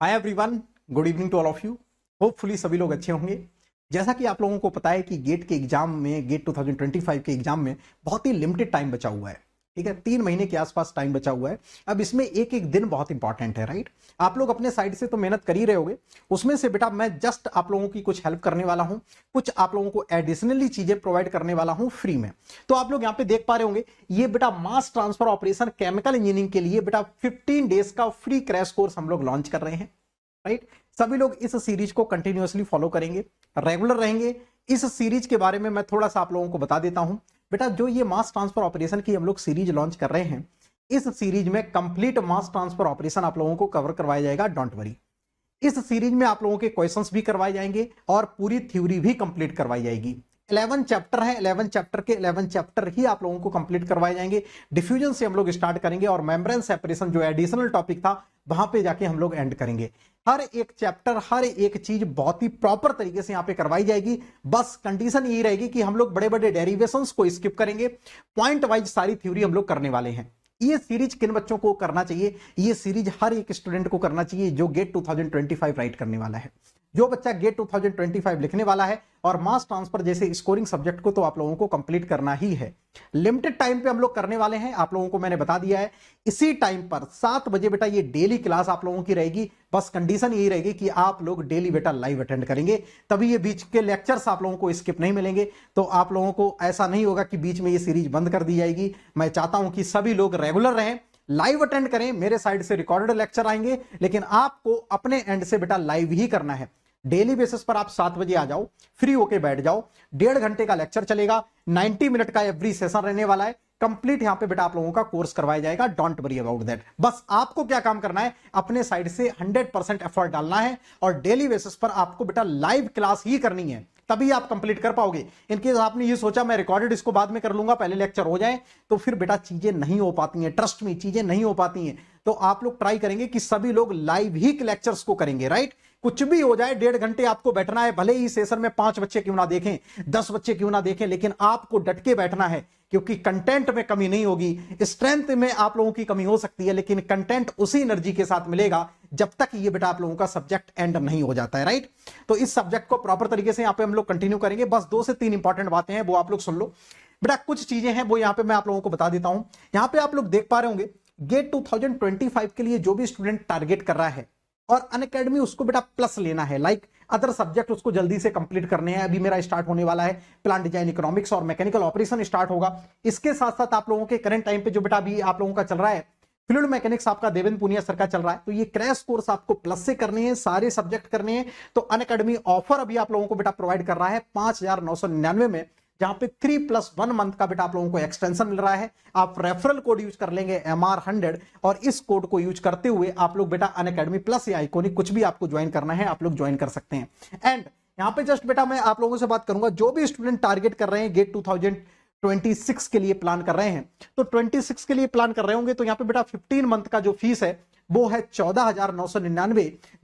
Hi everyone good evening to all of you hopefully सभी लोग अच्छे होंगे। जैसा कि आप लोगों को पता है कि गेट के एग्ज़ाम में गेट 2025 के एग्ज़ाम में बहुत ही लिमिटेड टाइम बचा हुआ है। ठीक है? तीन महीने के आसपास टाइम बचा हुआ है। अब इसमें एक एक दिन बहुत इंपॉर्टेंट है राइट आप लोग अपने साइड से तो मेहनत कर ही रहे होगे। उसमें से बेटा मैं जस्ट आप लोगों की कुछ हेल्प करने वाला हूँ। कुछ आप लोगों को एडिशनली चीज़ें प्रोवाइड करने वाला हूँ फ्री में। तो आप लोग यहाँ पे देख पा रहे होंगे, ये बेटा mass transfer operation chemical engineering के लिए बेटा फिफ्टीन डेज़ का फ्री क्रैश कोर्स हम लोग लॉन्च कर रहे हैं। राइट सभी लोग इस सीरीज़ को कंटिन्यूसली फॉलो करेंगे रेगुलर रहेंगे। इस सीरीज़ के बारे में मैं थोड़ा सा आप लोगों को बता देता हूँ। बेटा, जो ये मास ट्रांसफ़र ऑपरेशन की हम लोग सीरीज़ लॉन्च कर रहे हैं, इस सीरीज़ में कंप्लीट मास ट्रांसफ़र ऑपरेशन आप लोगों को कवर करवाया जाएगा डोंट वरी इस सीरीज़ में आप लोगों के क्वेश्चंस भी करवाए जाएँगे और पूरी थ्योरी भी कंप्लीट करवाई जाएगी। 11 चैप्टर है 11 चैप्टर के 11 चैप्टर ही आप लोगों को कंप्लीट करवाए जाएँगे। डिफ्यूजन से हम लोग स्टार्ट करेंगे और मेम्ब्रेन सेपरेशन जो एडिशनल टॉपिक था, वहाँ पे जाके हम लोग एंड करेंगे। हर एक चैप्टर, हर एक चीज़ बहुत ही प्रॉपर तरीके से यहाँ पे करवाई जाएगी। बस कंडीशन यही रहेगी कि हम लोग बड़े बड़े डेरिवेशन को स्किप करेंगे। पॉइंट वाइज सारी थ्योरी हम लोग करने वाले हैं। ये सीरीज़ किन बच्चों को करना चाहिए? ये सीरीज़ हर एक स्टूडेंट को करना चाहिए जो गेट 2025 राइट करने वाला है। जो बच्चा गेट 2025 लिखने वाला है और मास ट्रांसफ़र जैसे स्कोरिंग सब्जेक्ट को तो आप लोगों को कंप्लीट करना ही है। लिमिटेड टाइम पे हम लोग करने वाले हैं, आप लोगों को मैंने बता दिया है। इसी टाइम पर सात बजे बेटा ये डेली क्लास आप लोगों की रहेगी। बस कंडीशन यही रहेगी कि आप लोग डेली बेटा लाइव अटेंड करेंगे। तभी ये बीच के लेक्चर्स आप लोगों को स्किप नहीं मिलेंगे। तो आप लोगों को ऐसा नहीं होगा कि बीच में ये सीरीज़ बंद कर दी जाएगी। मैं चाहता हूँ कि सभी लोग रेगुलर रहें लाइव अटेंड करें। मेरे साइड से रिकॉर्डेड लेक्चर आएँगे, लेकिन आपको अपने एंड से बेटा लाइव ही करना है। डेली बेसिस पर आप सात बजे आ जाओ, फ्री होके बैठ जाओ। डेढ़ घंटे का लेक्चर चलेगा 90 मिनट का एवरी सेशन रहने वाला है। कंप्लीट यहाँ पे बेटा आप लोगों का कोर्स करवाया जाएगा। डोंट वरी अबाउट दैट बस आपको क्या काम करना है? अपने साइड से 100 परसेंट एफर्ट डालना है और डेली बेसिस पर आपको बेटा लाइव क्लास ही करनी है। तभी आप कंप्लीट कर पाओगे। इनकेस आपने ये सोचा, मैं रिकॉर्डेड इसको बाद में कर लूँगा, पहले लेक्चर हो जाए तो फिर बेटा चीज़ें नहीं हो पाती हैं। ट्रस्ट में चीज़ें नहीं हो पाती हैं। तो आप लोग ट्राई करेंगे कि सभी लोग लाइव ही लेक्चर्स को करेंगे राइट कुछ भी हो जाए, डेढ़ घंटे आपको बैठना है, भले ही सेशन में पाँच बच्चे क्यों ना देखें, दस बच्चे क्यों ना देखें, लेकिन आपको डट के बैठना है, क्योंकि कंटेंट में कमी नहीं होगी स्ट्रेंथ में आप लोगों की कमी हो सकती है, लेकिन कंटेंट उसी एनर्जी के साथ मिलेगा, जब तक ये बेटा आप लोगों का सब्जेक्ट एंड नहीं हो जाता है राइट तो इस सब्जेक्ट को प्रॉपर तरीके से यहाँ पे हम लोग कंटिन्यू करेंगे। बस दो से तीन इंपॉर्टेंट बातें हैं, वो आप लोग सुन लो। बेटा, कुछ चीज़ें हैं, वो यहाँ पे मैं आप लोगों को बता देता हूँ। यहाँ पे आप लोग देख पा रहे होंगे गेट 2025 के लिए जो भी स्टूडेंट टारगेट कर रहा है और अन अकेडमी उसको बेटा प्लस लेना है। लाइक अदर सब्जेक्ट उसको जल्दी से कंप्लीट करने हैं। अभी मेरा स्टार्ट होने वाला है। प्लान डिज़ाइन इकोनॉमिक्स और मैकेनिकल ऑपरेशन स्टार्ट होगा। इसके साथ साथ आप लोगों के करंट टाइम पे जो बेटा अभी आप लोगों का चल रहा है फ्लूड मैकेनिक्स आपका देवेंद्र पुनिया सर का चल रहा है। तो ये क्रैश कोर्स आपको प्लस से करने हैं, सारे सब्जेक्ट करने हैं। तो अन अकेडमी ऑफ़र अभी आप लोगों को बेटा प्रोवाइड कर रहा है पाँच में। जहाँ पे थ्री प्लस वन मंथ का बेटा आप लोगों को एक्सटेंशन मिल रहा है। आप रेफरल कोड यूज़ कर लेंगे एम आर हंड्रेड और इस कोड को यूज़ करते हुए आप लोग बेटा अन अकेडमी प्लस या आइकोनिक कुछ भी आपको ज्वाइन करना है, आप लोग ज्वाइन कर सकते हैं। एंड यहाँ पे जस्ट बेटा मैं आप लोगों से बात करूँगा, जो भी स्टूडेंट टारगेट कर रहे हैं गेट टू थाउज़ेंड 26 के लिए प्लान कर रहे हैं। तो 26 के लिए प्लान कर रहे होंगे तो यहाँ पे बेटा 15 मंथ का जो फ़ीस है, वो है चौदह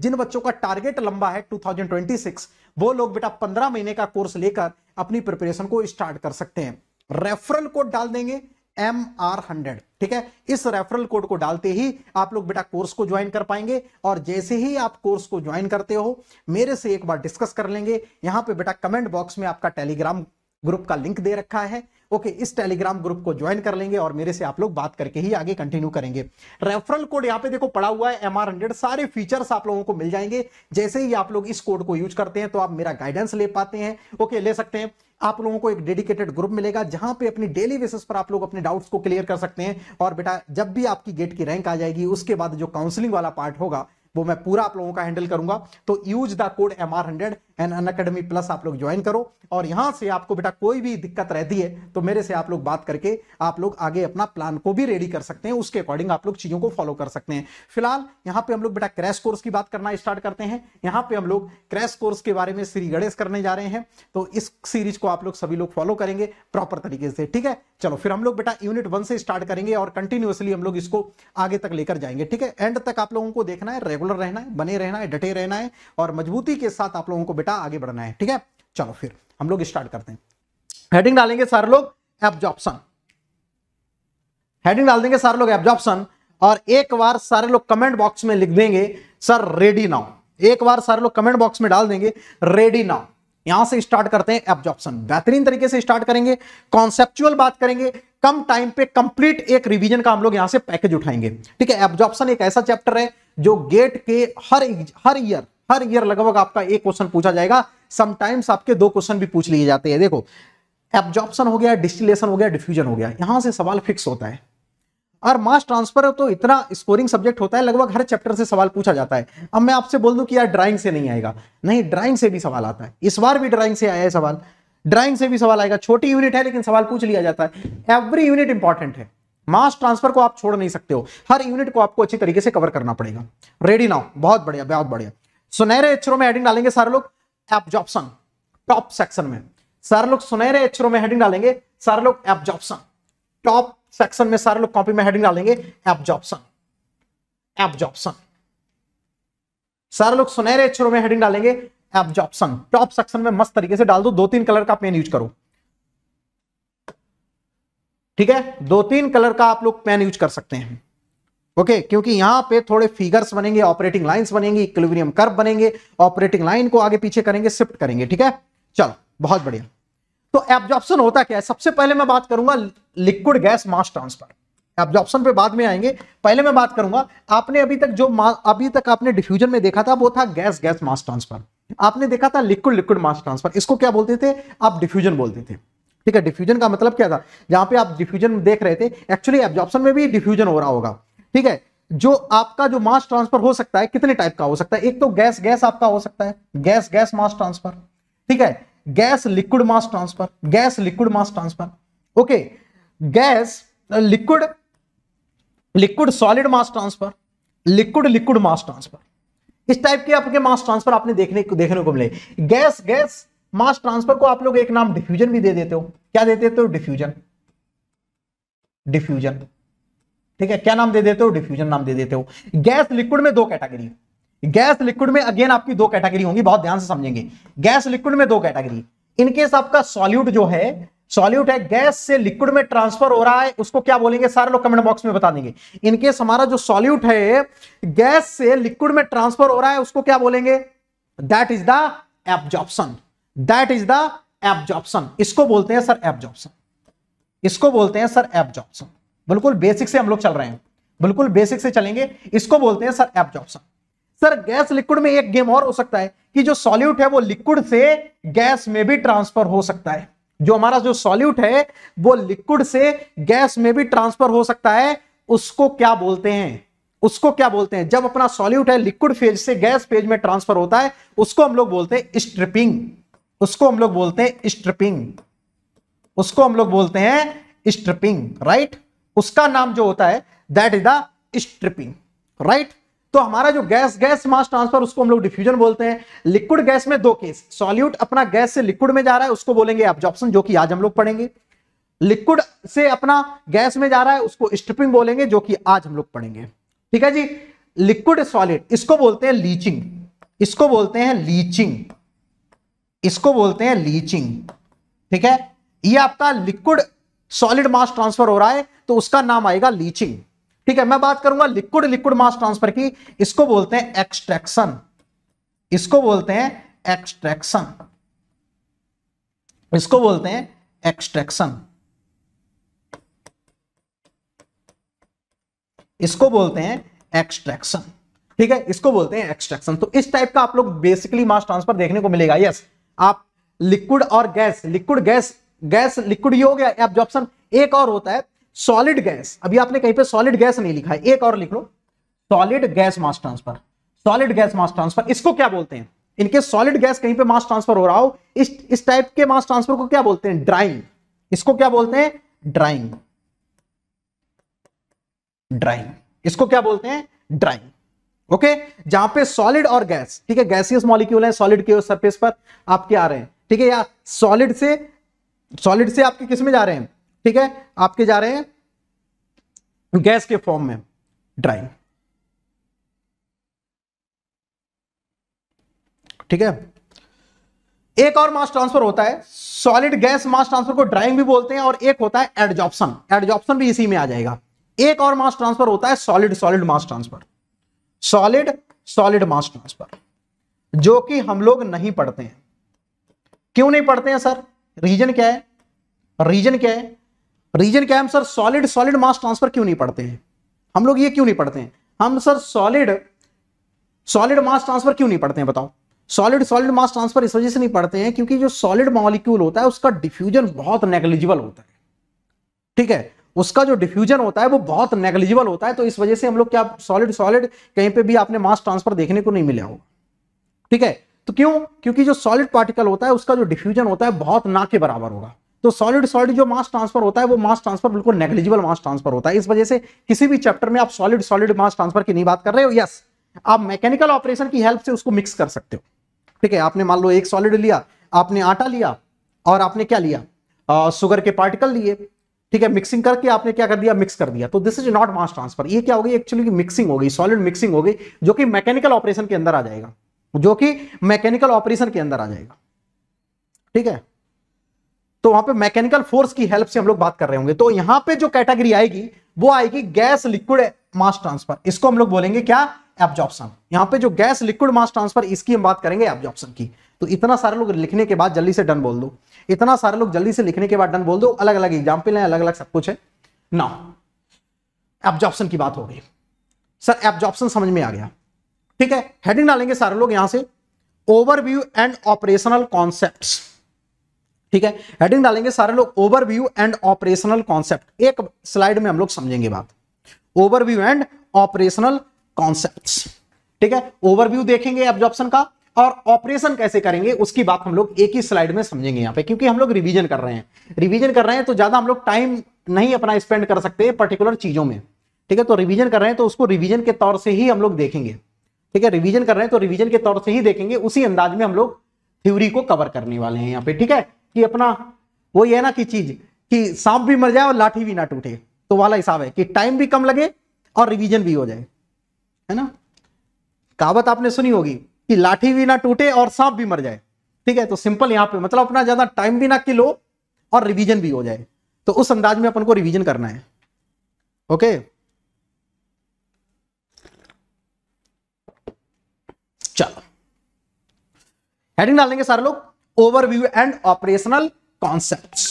जिन बच्चों का टारगेट लंबा है 2026 वो लोग बेटा 15 महीने का कोर्स लेकर अपनी प्रिपरेशन को स्टार्ट कर सकते हैं। रेफरल कोड डाल देंगे एम आर हंड्रेड ठीक है? इस रेफरल कोड को डालते ही आप लोग बेटा कोर्स को ज्वाइन कर पाएँगे और जैसे ही आप कोर्स को ज्वाइन करते हो, मेरे से एक बार डिस्कस कर लेंगे। यहाँ पे बेटा कमेंट बॉक्स में आपका टेलीग्राम ग्रुप का लिंक दे रखा है। ओके इस टेलीग्राम ग्रुप को ज्वाइन कर लेंगे और मेरे से आप लोग बात करके ही आगे कंटिन्यू करेंगे। रेफरल कोड यहाँ पे देखो पड़ा हुआ है एम आर हंड्रेड सारे फीचर्स आप लोगों को मिल जाएँगे। जैसे ही आप लोग इस कोड को यूज़ करते हैं तो आप मेरा गाइडेंस ले पाते हैं। ओके ले सकते हैं। आप लोगों को एक डेडिकेटेड ग्रुप मिलेगा, जहाँ पे अपनी डेली बेसिस पर आप लोग अपने डाउट्स को क्लियर कर सकते हैं। और बेटा, जब भी आपकी गेट की रैंक आ जाएगी, उसके बाद जो काउंसलिंग वाला पार्ट होगा, वो मैं पूरा आप लोगों का हैंडल करूँगा। तो use the code M R hundred and Unacademy plus आप लोग ज्वाइन करो। और यहाँ से आपको बेटा कोई भी दिक्कत रहती है तो मेरे से आप लोग बात करके आप लोग आगे अपना प्लान को भी रेडी कर सकते हैं। उसके अकॉर्डिंग आप लोग चीज़ों को फॉलो कर सकते हैं। फ़िलहाल, यहाँ पे हम लोग बेटा क्रैश कोर्स की बात करना स्टार्ट करते हैं। यहाँ पे हम लोग क्रैश कोर्स के बारे में श्री गणेश करने जा रहे हैं। तो इस सीरीज़ को आप लोग सभी लोग फॉलो करेंगे प्रॉपर तरीके से, ठीक है? चलो, फिर हम लोग बेटा यूनिट वन से स्टार्ट करेंगे और कंटिन्यूसली हम लोग इसको आगे तक लेकर जाएँगे, ठीक है? एंड तक आप लोगों को देखना है रेगुलर रहना है, बने रहना है, डटे रहना है और मजबूती के साथ आप लोगों को बेटा आगे बढ़ना है, ठीक है? चलो फिर, हम लोग स्टार्ट करते हैं। हेडिंग डालेंगे सारे लोग एब्जॉर्प्शन हेडिंग डाल देंगे सारे लोग एब्जॉर्प्शन और एक बार सारे लोग कमेंट बॉक्स में लिख देंगे सर रेडी नाउ एक बार सारे लोग कमेंट बॉक्स में डाल देंगे रेडी नाउ यहाँ से स्टार्ट करते हैं एब्जॉर्प्शन बेहतरीन तरीके से स्टार्ट करेंगे कॉन्सेप्चुअल बात करेंगे, कम टाइम पे कंप्लीट एक रिवीजन का हम लोग यहाँ से पैकेज उठाएँगे। ठीक है एब्जॉर्प्शन एक ऐसा चैप्टर है जो गेट के हर हर ईयर हर ईयर लगभग आपका एक क्वेश्चन पूछा जाएगा। समटाइम्स आपके दो क्वेश्चन भी पूछ लिए जाते हैं। देखो एब्जॉर्प्शन हो गया डिस्टिलेशन हो गया डिफ्यूजन हो गया। यहाँ से सवाल फिक्स होता है। और मास ट्रांसफ़र तो इतना स्कोरिंग सब्जेक्ट होता है, लगभग हर चैप्टर से सवाल पूछा जाता है। अब मैं आपसे बोल दूँ कि यार ड्राइंग से नहीं आएगा। नहीं ड्राइंग से भी सवाल आता है। इस बार भी ड्राइंग से आया है सवाल। ड्राइंग से भी सवाल आएगा। छोटी यूनिट है, लेकिन सवाल पूछ लिया जाता है। एवरी यूनिट इंपॉर्टेंट है। मास ट्रांसफ़र को आप छोड़ नहीं सकते हो। हर यूनिट को आपको अच्छी तरीके से कवर करना पड़ेगा। रेडी नाउ बहुत बढ़िया बहुत बढ़िया। सुनहरे अक्षरों में हेडिंग डालेंगे सारे लोग एब्जॉर्प्शन टॉप सेक्शन में। सारे लोग सुनहरे अक्षरों में हेडिंग डालेंगे, सारे लोग एब्जॉर्प्शन टॉप सेक्शन में सारे लोग कॉपी में हेडिंग डालेंगे एब्जॉर्प्शन एब्जॉर्प्शन सारे लोग सुनहरे अक्षरों में हेडिंग डालेंगे एब्जॉर्प्शन टॉप सेक्शन में मस्त तरीके से डाल दो दो तीन कलर का पेन यूज़ करो। ठीक है? दो तीन कलर का आप लोग पेन यूज़ कर सकते हैं। ओके okay, क्योंकि यहाँ पे थोड़े फिगर्स बनेंगे ऑपरेटिंग लाइंस बनेंगी इक्विलिब्रियम कर्व बनेंगे ऑपरेटिंग लाइन को आगे पीछे करेंगे शिफ्ट करेंगे ठीक है? चलो बहुत बढ़िया। तो एब्जॉर्प्शन होता क्या है? सबसे पहले मैं बात करूँगा liquid gas mass transfer absorption पे बाद में आएँगे। पहले मैं बात करूँगा आपने अभी तक जो अभी तक आपने डिफ्यूजन में देखा था वो था गैस गैस मास ट्रांसफ़र आपने देखा था लिक्विड लिक्विड मास ट्रांसफ़र इसको क्या बोलते थे? आप डिफ्यूजन बोलते थे। ठीक है डिफ्यूजन का मतलब क्या था? जहाँ पे आप डिफ्यूजन देख रहे थे एक्चुअली एब्जॉर्प्शन में भी डिफ्यूजन हो रहा होगा। ठीक है? जो आपका जो मास ट्रांसफ़र हो सकता है, कितने टाइप का हो सकता है? एक तो गैस गैस आपका हो सकता है। गैस गैस मास ट्रांसफ़र ठीक है? Gas liquid mass transfer gas liquid mass transfer okay gas liquid liquid solid mass transfer liquid liquid mass transfer इस टाइप के आपके मास ट्रांसफ़र आपने देखने को देखने को मिले। गैस गैस मास ट्रांसफ़र को आप लोग एक नाम डिफ्यूजन भी दे देते हो। क्या देते हो? डिफ्यूजन डिफ्यूजन ठीक है, क्या नाम दे देते हो? डिफ्यूजन नाम दे देते हो। गैस लिक्विड में दो कैटेगरी गैस लिक्विड में अगेन आपकी दो कैटेगरी होंगी, बहुत ध्यान से समझेंगे। गैस लिक्विड में दो कैटेगरी इनकेस आपका सॉल्यूट जो है सॉल्यूट है गैस से लिक्विड में ट्रांसफ़र हो रहा है, उसको क्या बोलेंगे? सारे लोग कमेंट बॉक्स में बता देंगे। इनकेस हमारा जो सॉल्यूट है गैस से लिक्विड में ट्रांसफ़र हो रहा है, उसको क्या बोलेंगे? That is the absorption that is the absorption इसको बोलते हैं सर एब्जॉर्प्शन इसको बोलते हैं सर एब्जॉर्प्शन बिल्कुल बेसिक से हम लोग चल रहे हैं। बिल्कुल बेसिक से चलेंगे। इसको बोलते हैं sir absorption sir gas liquid में एक गेम और हो सकता है कि जो सॉल्यूट है वो लिक्विड से गैस में भी ट्रांसफ़र हो सकता है। जो हमारा जो सॉल्यूट है, वो लिक्विड से गैस में भी ट्रांसफ़र हो सकता है। उसको क्या बोलते हैं? उसको क्या बोलते हैं? जब अपना सॉल्यूट है लिक्विड फ़ेज़ से गैस फ़ेज़ में ट्रांसफ़र होता है, उसको हम लोग बोलते हैं स्ट्रिपिंग उसको हम लोग बोलते हैं स्ट्रिपिंग उसको हम लोग बोलते हैं स्ट्रिपिंग राइट उसका नाम जो होता है that is the stripping right तो हमारा जो गैस गैस मास ट्रांसफ़र, उसको हम लोग डिफ्यूजन बोलते हैं। लिक्विड गैस में दो केस सॉल्यूट अपना गैस से लिक्विड में जा रहा है, उसको बोलेंगे एब्जॉर्प्शन जो कि आज हम लोग पढ़ेंगे। लिक्विड से अपना गैस में जा रहा है, उसको स्ट्रिपिंग बोलेंगे, जो कि आज हम लोग पढ़ेंगे। ठीक है जी? लिक्विड सॉलिड इसको बोलते हैं लीचिंग इसको बोलते हैं लीचिंग इसको बोलते हैं लीचिंग ठीक है? ये आपका लिक्विड सॉलिड मास ट्रांसफ़र हो रहा है तो उसका नाम आएगा लीचिंग। ठीक है, मैं बात करूँगा लिक्विड लिक्विड मास ट्रांसफ़र की। इसको बोलते हैं एक्सट्रैक्शन। इसको बोलते हैं एक्सट्रैक्शन। इसको बोलते हैं एक्सट्रैक्शन। इसको बोलते हैं एक्सट्रैक्शन। ठीक है, इसको बोलते हैं एक्सट्रैक्शन। तो इस टाइप का आप लोग बेसिकली मास ट्रांसफ़र देखने को मिलेगा। यस आप लिक्विड और gas, liquid gas gas liquid ये हो गया। एब्जॉर्प्शन एक और होता है, सॉलिड गैस। अभी आपने कहीं पे सॉलिड गैस नहीं लिखा है, एक और लिख लो। Solid gas mass transfer. Solid gas mass transfer, इसको क्या बोलते हैं? इनके सॉलिड गैस कहीं पे मास ट्रांसफ़र हो रहा हो, इस इस टाइप के मास ट्रांसफ़र को क्या बोलते हैं? ड्राइंग। इसको क्या बोलते हैं? ड्राइंग। ड्राइंग। इसको क्या बोलते हैं? ड्राइंग। ओके? जहाँ पे सॉलिड और गैस, ठीक है, गैसियस मॉलिक्यूल है, सॉलिड के सरफेस पर आपके आ रहे हैं, ठीक है, या सॉलिड से सॉलिड से आपके किसमें जा रहे हैं? ठीक है, आपके जा रहे हैं गैस के फॉर्म में ड्राइंग ठीक है? एक और मास ट्रांसफ़र होता है सॉलिड गैस मास ट्रांसफ़र को ड्राइंग भी बोलते हैं और एक होता है एडजॉप्शन एडजॉप्शन भी इसी में आ जाएगा। एक और मास ट्रांसफ़र होता है solid solid mass transfer solid solid mass transfer जो कि हम लोग नहीं पढ़ते हैं। क्यों नहीं पढ़ते हैं, सर? रीजन क्या है? रीजन क्या है? रीजन क्या है? हम sir solid solid mass transfer क्यों नहीं पढ़ते हैं? हम लोग ये क्यों नहीं पढ़ते हैं? हम sir solid solid mass transfer क्यों नहीं पढ़ते हैं? बताओ। सॉलिड सॉलिड मास ट्रांसफ़र इस वजह से नहीं पढ़ते हैं क्योंकि जो सॉलिड मॉलिक्यूल होता है, उसका डिफ्यूजन बहुत नेग्लिजिबल होता है। ठीक है? उसका जो डिफ्यूजन होता है, वो बहुत नेग्लिजिबल होता है तो इस वजह से हम लोग क्या सॉलिड सॉलिड कहीं पे भी आपने मास ट्रांसफ़र देखने को नहीं मिला होगा। ठीक है? तो क्यों? क्योंकि जो सॉलिड पार्टिकल होता है, उसका जो डिफ्यूजन होता है, बहुत ना के बराबर होगा। तो सॉलिड सॉलिड जो मास ट्रांसफ़र होता है, वो मास ट्रांसफ़र बिल्कुल नेग्लिजिबल मास ट्रांसफ़र होता है। इस वजह से किसी भी चैप्टर में आप सॉलिड सॉलिड मास ट्रांसफ़र की नहीं बात कर रहे हो? यस आप मैकेनिकल ऑपरेशन की हेल्प से उसको मिक्स कर सकते हो। ठीक है, आपने मान लो एक सॉलिड लिया, आपने आटा लिया, और आपने क्या लिया? शुगर के पार्टिकल लिए। ठीक है मिक्सिंग करके आपने क्या कर दिया? मिक्स कर दिया। तो this is not mass transfer ये क्या होगी एक्चुअली मिक्सिंग हो गई सॉलिड मिक्सिंग हो गई, जो कि मैकेनिकल ऑपरेशन के अंदर आ जाएगा। जो कि मैकेनिकल ऑपरेशन के अंदर आ जाएगा। ठीक है? तो वहाँ पे मैकेनिकल फोर्स की हेल्प से हम लोग बात कर रहे होंगे। तो यहाँ पे जो कैटेगरी आएगी, वो आएगी गैस लिक्विड मास ट्रांसफ़र। इसको हम लोग बोलेंगे क्या? एब्जॉर्प्शन। यहाँ पे जो गैस लिक्विड मास ट्रांसफ़र, इसकी हम बात करेंगे एब्जॉर्प्शन की। तो इतना सारे लोग लिखने के बाद जल्दी से डन बोल दो। इतना सारे लोग जल्दी से लिखने के बाद डन बोल दो। अलग अलग एग्ज़ाम्पल है अलग अलग सब कुछ है। ना एब्जॉर्प्शन की बात हो गई। सर, एब्जॉर्प्शन समझ में आ गया। ठीक है? हेडिंग डालेंगे सारे लोग यहाँ से। ओवरव्यू एंड ऑपरेशनल कॉन्सेप्ट ठीक है? हेडिंग डालेंगे सारे लोग। ओवरव्यू एंड ऑपरेशनल कॉन्सेप्ट एक स्लाइड में हम लोग समझेंगे बात। ओवरव्यू एंड ऑपरेशनल कॉन्सेप्ट ठीक है? ओवरव्यू देखेंगे एब्जॉर्प्शन का। और ऑपरेशन कैसे करेंगे, उसकी बात हम लोग एक ही स्लाइड में समझेंगे यहाँ पे, क्योंकि हम लोग रिवीजन कर रहे हैं। रिवीजन कर रहे हैं तो ज़्यादा हम लोग टाइम नहीं अपना स्पेंड कर सकते पर्टिकुलर चीज़ों में। ठीक है? तो रिवीजन कर रहे हैं तो उसको रिवीजन के तौर से ही हम लोग देखेंगे। ठीक है रिवीजन कर रहे हैं तो रिवीजन के तौर से ही देखेंगे, उसी अंदाज में हम लोग थ्योरी को कवर करने वाले हैं यहाँ पे, ठीक है? कि अपना वो ये ना कि चीज़, कि सांप भी मर जाए और लाठी भी ना टूटे तो वाला हिसाब है, कि टाइम भी कम लगे और रिवीजन भी हो जाए, है ना? कहावत आपने सुनी होगी कि लाठी भी ना टूटे और सांप भी मर जाए, ठीक है? तो सिंपल यहाँ पे मतलब अपना ज़्यादा टाइम भी ना किलो और रिवीजन भी हो जाए तो उस अंदाज में अपन को रिवीजन करना है ओके चलो हेडिंग डालेंगे सारे लोग overview and operational concepts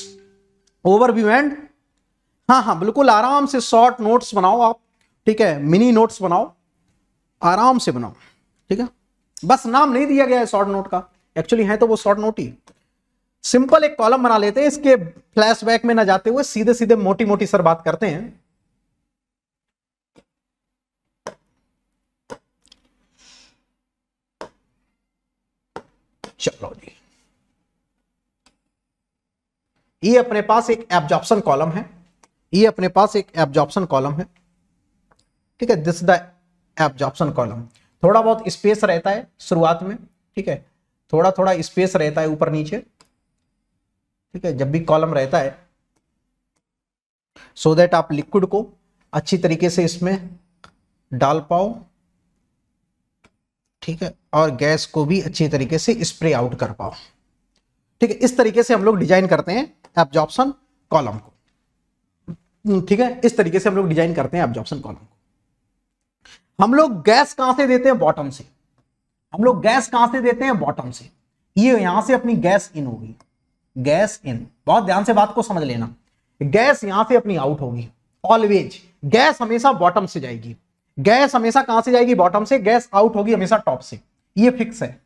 overview and हाँ हाँ बिल्कुल आराम से शॉर्ट नोट्स बनाओ आप, ठीक है? मिनी नोट्स बनाओ, आराम से बनाओ, ठीक है? बस नाम नहीं दिया गया है शॉर्ट नोट का एक्चुअली है तो वो शॉर्ट नोट ही। सिंपल एक कॉलम बना लेते हैं, इसके फ्लैशबैक में ना जाते हुए सीधे सीधे मोटी मोटी सर बात करते हैं। चलो जी। ये अपने पास एक एब्जॉर्प्शन कॉलम है। ये अपने पास एक एब्जॉर्प्शन कॉलम है। ठीक है दिस द एब्जॉर्प्शन कॉलम थोड़ा बहुत स्पेस रहता है शुरुआत में, ठीक है? थोड़ा थोड़ा स्पेस रहता है ऊपर नीचे। ठीक है, जब भी कॉलम रहता है। सो so दैट आप लिक्विड को अच्छी तरीके से इसमें डाल पाओ। ठीक है? और गैस को भी अच्छी तरीके से स्प्रे आउट कर पाओ। ठीक है? इस तरीके से हम लोग डिज़ाइन करते हैं एब्जॉर्प्शन कॉलम को। ठीक है? इस तरीके से हम लोग डिज़ाइन करते हैं एब्जॉर्प्शन कॉलम को। हम लोग गैस कहाँ से देते हैं? बॉटम से। हम लोग गैस कहाँ से देते हैं? बॉटम से। ये यहाँ से अपनी गैस इन होगी। गैस इन बहुत ध्यान से बात को समझ लेना। गैस यहाँ से अपनी आउट होगी। ऑलवेज गैस हमेशा बॉटम से जाएगी। गैस हमेशा कहाँ से जाएगी? बॉटम से। गैस आउट होगी हमेशा टॉप से। ये फिक्स है।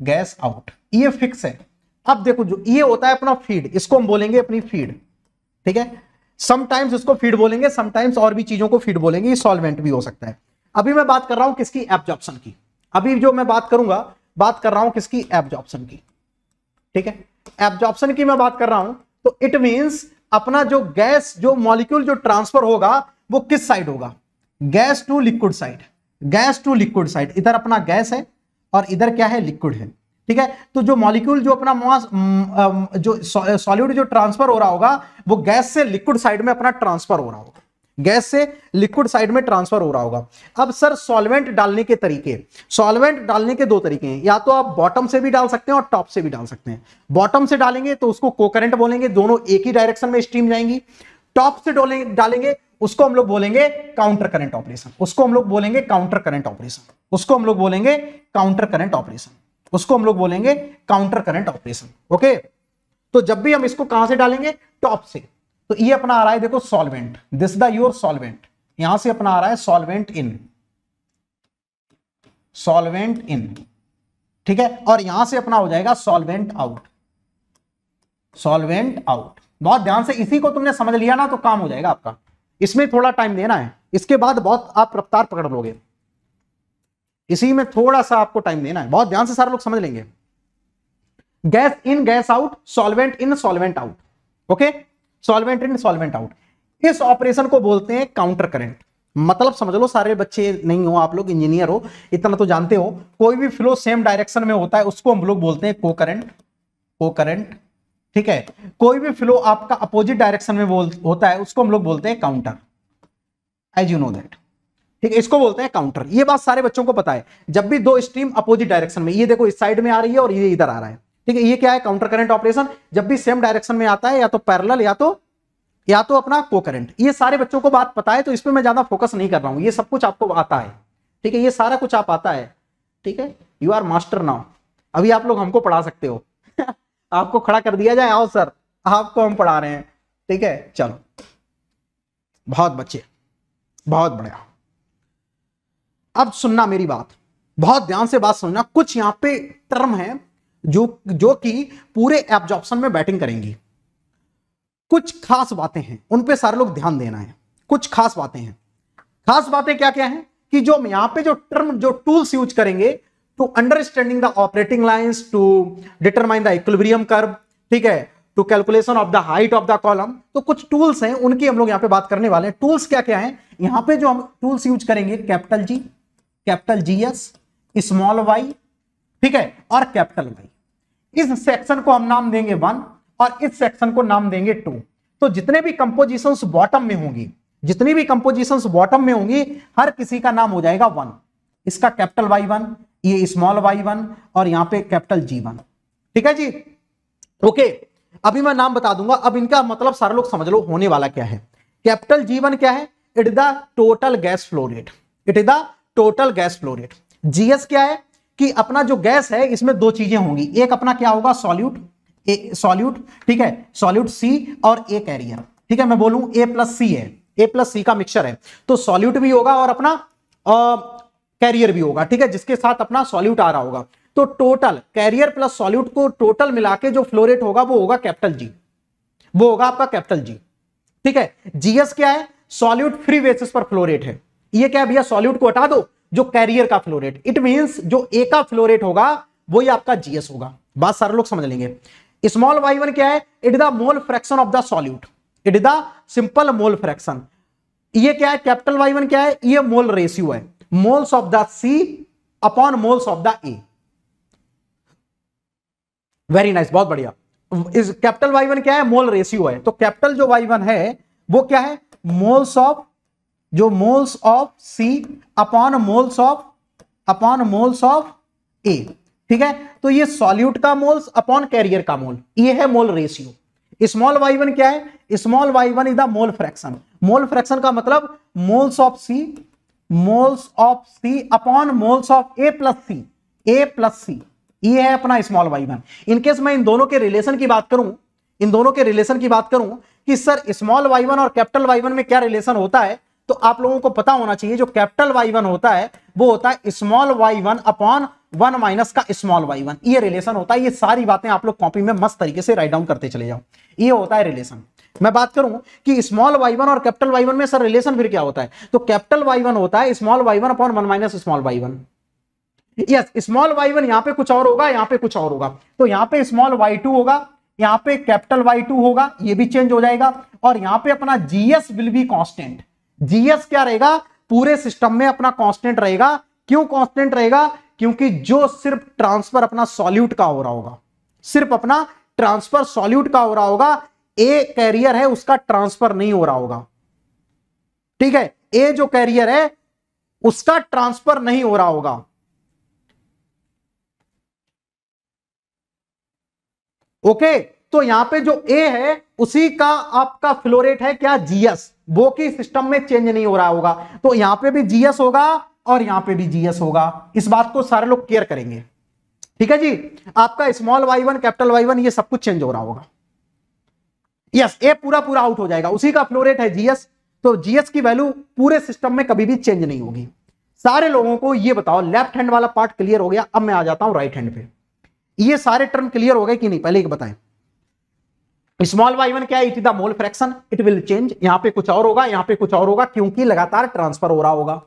गैस आउट ये फिक्स है। अब देखो, जो ये होता है अपना फ़ीड इसको हम बोलेंगे अपनी फ़ीड ठीक है? समटाइम्स इसको फ़ीड बोलेंगे समटाइम्स और भी चीज़ों को फ़ीड बोलेंगे सॉल्वेंट भी हो सकता है। अभी मैं बात कर रहा हूँ किसकी एब्जॉर्प्शन की। अभी जो मैं बात करूँगा, बात कर रहा हूँ किसकी एब्जॉर्प्शन की। ठीक है? एब्जॉर्प्शन की मैं बात कर रहा हूँ तो इट मींस अपना जो गैस, जो मॉलिक्यूल जो ट्रांसफ़र होगा, वो किस साइड होगा? Gas to liquid side, gas to liquid side, इधर अपना गैस है और इधर क्या है लिक्विड है, ठीक है? तो जो मॉलिक्यूल, जो अपना मास जो सॉलिड जो ट्रांसफ़र हो रहा होगा, वो गैस से लिक्विड साइड में अपना ट्रांसफ़र हो रहा होगा। गैस से लिक्विड साइड में ट्रांसफ़र हो रहा होगा। अब सर, सॉल्वेंट डालने के तरीके, सॉल्वेंट डालने के दो तरीके हैं। या तो आप बॉटम से भी डाल सकते हैं और टॉप से भी डाल सकते हैं। बॉटम से डालेंगे तो उसको कोकरेंट बोलेंगे, दोनों एक ही डायरेक्शन में स्ट्रीम जाएँगी। टॉप से डालेंगे उसको हम लोग बोलेंगे काउंटर करंट ऑपरेशन उसको हम लोग बोलेंगे काउंटर करंट ऑपरेशन उसको हम लोग बोलेंगे काउंटर करंट ऑपरेशन उसको हम लोग बोलेंगे काउंटर करंट ऑपरेशन ओके तो जब भी हम इसको कहाँ से डालेंगे? टॉप से. तो ये अपना आ रहा है, देखो solvent this the your solvent यहाँ से अपना आ रहा है सॉल्वेंट इन सॉल्वेंट इन ठीक है? और यहाँ से अपना हो जाएगा सॉल्वेंट आउट सॉल्वेंट आउट बहुत ध्यान से इसी को तुमने समझ लिया ना तो काम हो जाएगा आपका. इसमें थोड़ा टाइम देना है। इसके बाद बहुत आप रफ्तार पकड़ लोगे। इसी में थोड़ा सा आपको टाइम देना है। बहुत ध्यान से सारे लोग समझ लेंगे। Gas in gas out solvent in solvent out okay solvent in solvent out इस ऑपरेशन को बोलते हैं काउंटर करंट मतलब समझ लो सारे बच्चे नहीं हो, आप लोग इंजीनियर हो, इतना तो जानते हो। कोई भी फ्लो सेम डायरेक्शन में होता है, उसको हम लोग बोलते हैं को करंट को करंट ठीक है? कोई भी फ्लो आपका अपोजिट डायरेक्शन में बोल, होता है, उसको हम लोग बोलते हैं counter as you know that ठीक है, इसको बोलते हैं काउंटर ये बात सारे बच्चों को पता है। जब भी दो स्ट्रीम अपोजिट डायरेक्शन में, ये देखो, इस साइड में आ रही है और ये इधर आ रहा है। ठीक है, ये क्या है? काउंटर करंट ऑपरेशन जब भी सेम डायरेक्शन में आता है, या तो पैरल या तो या तो अपना को करंट ये सारे बच्चों को बात पता है तो इसमें मैं ज़्यादा फोकस नहीं कर रहा हूँ। ये सब कुछ आपको आता है। ठीक है, ये सारा कुछ आप आता है। ठीक है यू आर मास्टर नाउ अभी आप लोग हमको पढ़ा सकते हो। आपको खड़ा कर दिया जाए, आओ सर, आपको हम पढ़ा रहे हैं। ठीक है, चलो। बहुत बच्चे, बहुत बढ़िया। अब सुनना मेरी बात। बहुत ध्यान से बात सुनना। कुछ यहाँ पे टर्म है जो जो कि पूरे एब्जॉर्प्शन में बैटिंग करेंगी। कुछ खास बातें हैं, उन पे सारे लोग ध्यान देना है। कुछ खास बातें हैं। खास बातें क्या क्या हैं कि जो यहाँ पे जो टर्म, जो टूल्स यूज़ करेंगे to understanding the operating lines to determine the equilibrium curve ठीक है? To calculation of the height of the column तो कुछ टूल्स हैं, उनकी हम लोग यहाँ पे बात करने वाले हैं। टूल्स क्या क्या हैं? यहाँ पे जो हम टूल्स यूज़ करेंगे capital G capital G S small Y ठीक है? और कैपिटल वाई इस सेक्शन को हम नाम देंगे वन और इस सेक्शन को नाम देंगे टू तो जितने भी कंपोजिशन बॉटम में होंगी, जितनी भी कंपोजिशन बॉटम में होंगी, हर किसी का नाम हो जाएगा वन इसका कैपिटल वाई वन ये स्मॉल वाई वन और यहाँ पे कैपिटल जी वन ठीक है जी? ओके अभी मैं नाम बता दूँगा। अब इनका मतलब सारे लोग समझ लो होने वाला क्या है। कैपिटल जी वन क्या है? It is the total gas flow rate it is the total gas flow rate GS क्या है? कि अपना जो गैस है, इसमें दो चीज़ें होंगी। एक अपना क्या होगा? सॉल्यूट सॉल्यूट ठीक है? सॉल्यूट सी और ए कैरियर ठीक है? मैं बोलूँ ए प्लस सी है। ए प्लस सी का मिक्सचर है। तो सॉल्यूट भी होगा और अपना कैरियर भी होगा, ठीक है, जिसके साथ अपना सॉल्यूट आ रहा होगा। तो टोटल, कैरियर प्लस सॉल्यूट को टोटल मिला के जो फ्लोरेट होगा, वो होगा कैपिटल जी। वो होगा आपका कैपिटल जी, ठीक है? जीएस क्या है? सॉल्यूट फ्री बेसिस पर फ्लोरेट है। ये क्या भैया? सॉल्यूट को हटा दो, जो कैरियर का फ्लोरेट इट मींस जो ए का फ्लोरेट होगा वो ही आपका जीएस होगा। बात सारे लोग समझ लेंगे। स्मॉल वाई वन क्या है? It the mole fraction of the solute it the simple mole fraction ये क्या है? कैपिटल वाई वन क्या है? ये मोल रेशियो है। Moles of the C upon moles of the A. Very nice बहुत बढ़िया। इस कैपिटल वाई वन क्या है? मोल रेशियो है। तो कैपिटल जो वाई वन है, वो क्या है? मोल्स ऑफ़, जो moles of C upon moles of, upon moles of A. ठीक है? तो ये सॉल्यूट का मोल्स अपॉन कैरियर का मोल। ये है mole ratio. Small Y one क्या है? Small Y one is the mole fraction. Mole fraction का मतलब moles of C moles of C upon moles of A plus C, A plus C. ये है अपना स्मॉल वाई वन इनकेस मैं इन दोनों के रिलेशन की बात करूँ, इन दोनों के रिलेशन की बात करूँ कि सर स्मॉल वाई वन और कैपिटल वाई वन में क्या रिलेशन होता है तो आप लोगों को पता होना चाहिए, जो कैपिटल वाई वन होता है, वो होता है small Y one upon one minus का स्मॉल वाई वन ये रिलेशन होता है, ये सारी बातें आप लोग कॉपी में मस्त तरीके से राइट डाउन करते चले जाओ। ये होता है रिलेशन मैं बात करूँ कि स्मॉल वाई वन और कैपिटल वाई वन में सर रिलेशन फिर क्या होता है? तो कैपिटल वाई वन होता है small Y one upon one minus small Y one yes small Y one यहाँ पे कुछ और होगा, यहाँ पे कुछ और होगा। तो यहाँ पे स्मॉल वाई टू होगा, यहाँ पे कैपिटल वाई टू होगा, ये भी चेंज हो जाएगा। और यहाँ पे अपना GS will be constant GS क्या रहेगा? पूरे सिस्टम में अपना कॉन्स्टेंट रहेगा। क्यों कॉन्स्टेंट रहेगा? क्योंकि जो सिर्फ़ ट्रांसफ़र अपना सॉल्यूट का हो रहा होगा। सिर्फ़ अपना ट्रांसफ़र सॉल्यूट का हो रहा होगा ए कैरियर है, उसका ट्रांसफ़र नहीं हो रहा होगा। ठीक है? ए जो कैरियर है, उसका ट्रांसफ़र नहीं हो रहा होगा। ओके तो यहाँ पे जो ए है, उसी का आपका फ्लोरेट है क्या? जीएस वो की सिस्टम में चेंज नहीं हो रहा होगा। तो यहाँ पे भी जीएस होगा और यहाँ पे भी जीएस होगा। इस बात को सारे लोग केयर करेंगे। ठीक है जी? आपका small Y one capital Y one ये सब कुछ चेंज हो रहा होगा। यस ए पूरा पूरा आउट हो जाएगा। उसी का फ्लोरेट है जीएस तो जीएस की वैल्यू पूरे सिस्टम में कभी भी चेंज नहीं होगी। सारे लोगों को ये बताओ लेफ़्ट हैंड वाला पार्ट क्लियर हो गया, अब मैं आ जाता हूँ राइट हैंड पे। ये सारे टर्म क्लियर हो गए कि नहीं? पहले एक बताएँ। स्मॉल वाई वन क्या it is the mole fraction it will change यहाँ पे कुछ और होगा, यहाँ पे कुछ और होगा, क्योंकि लगातार ट्रांसफ़र हो रहा होगा।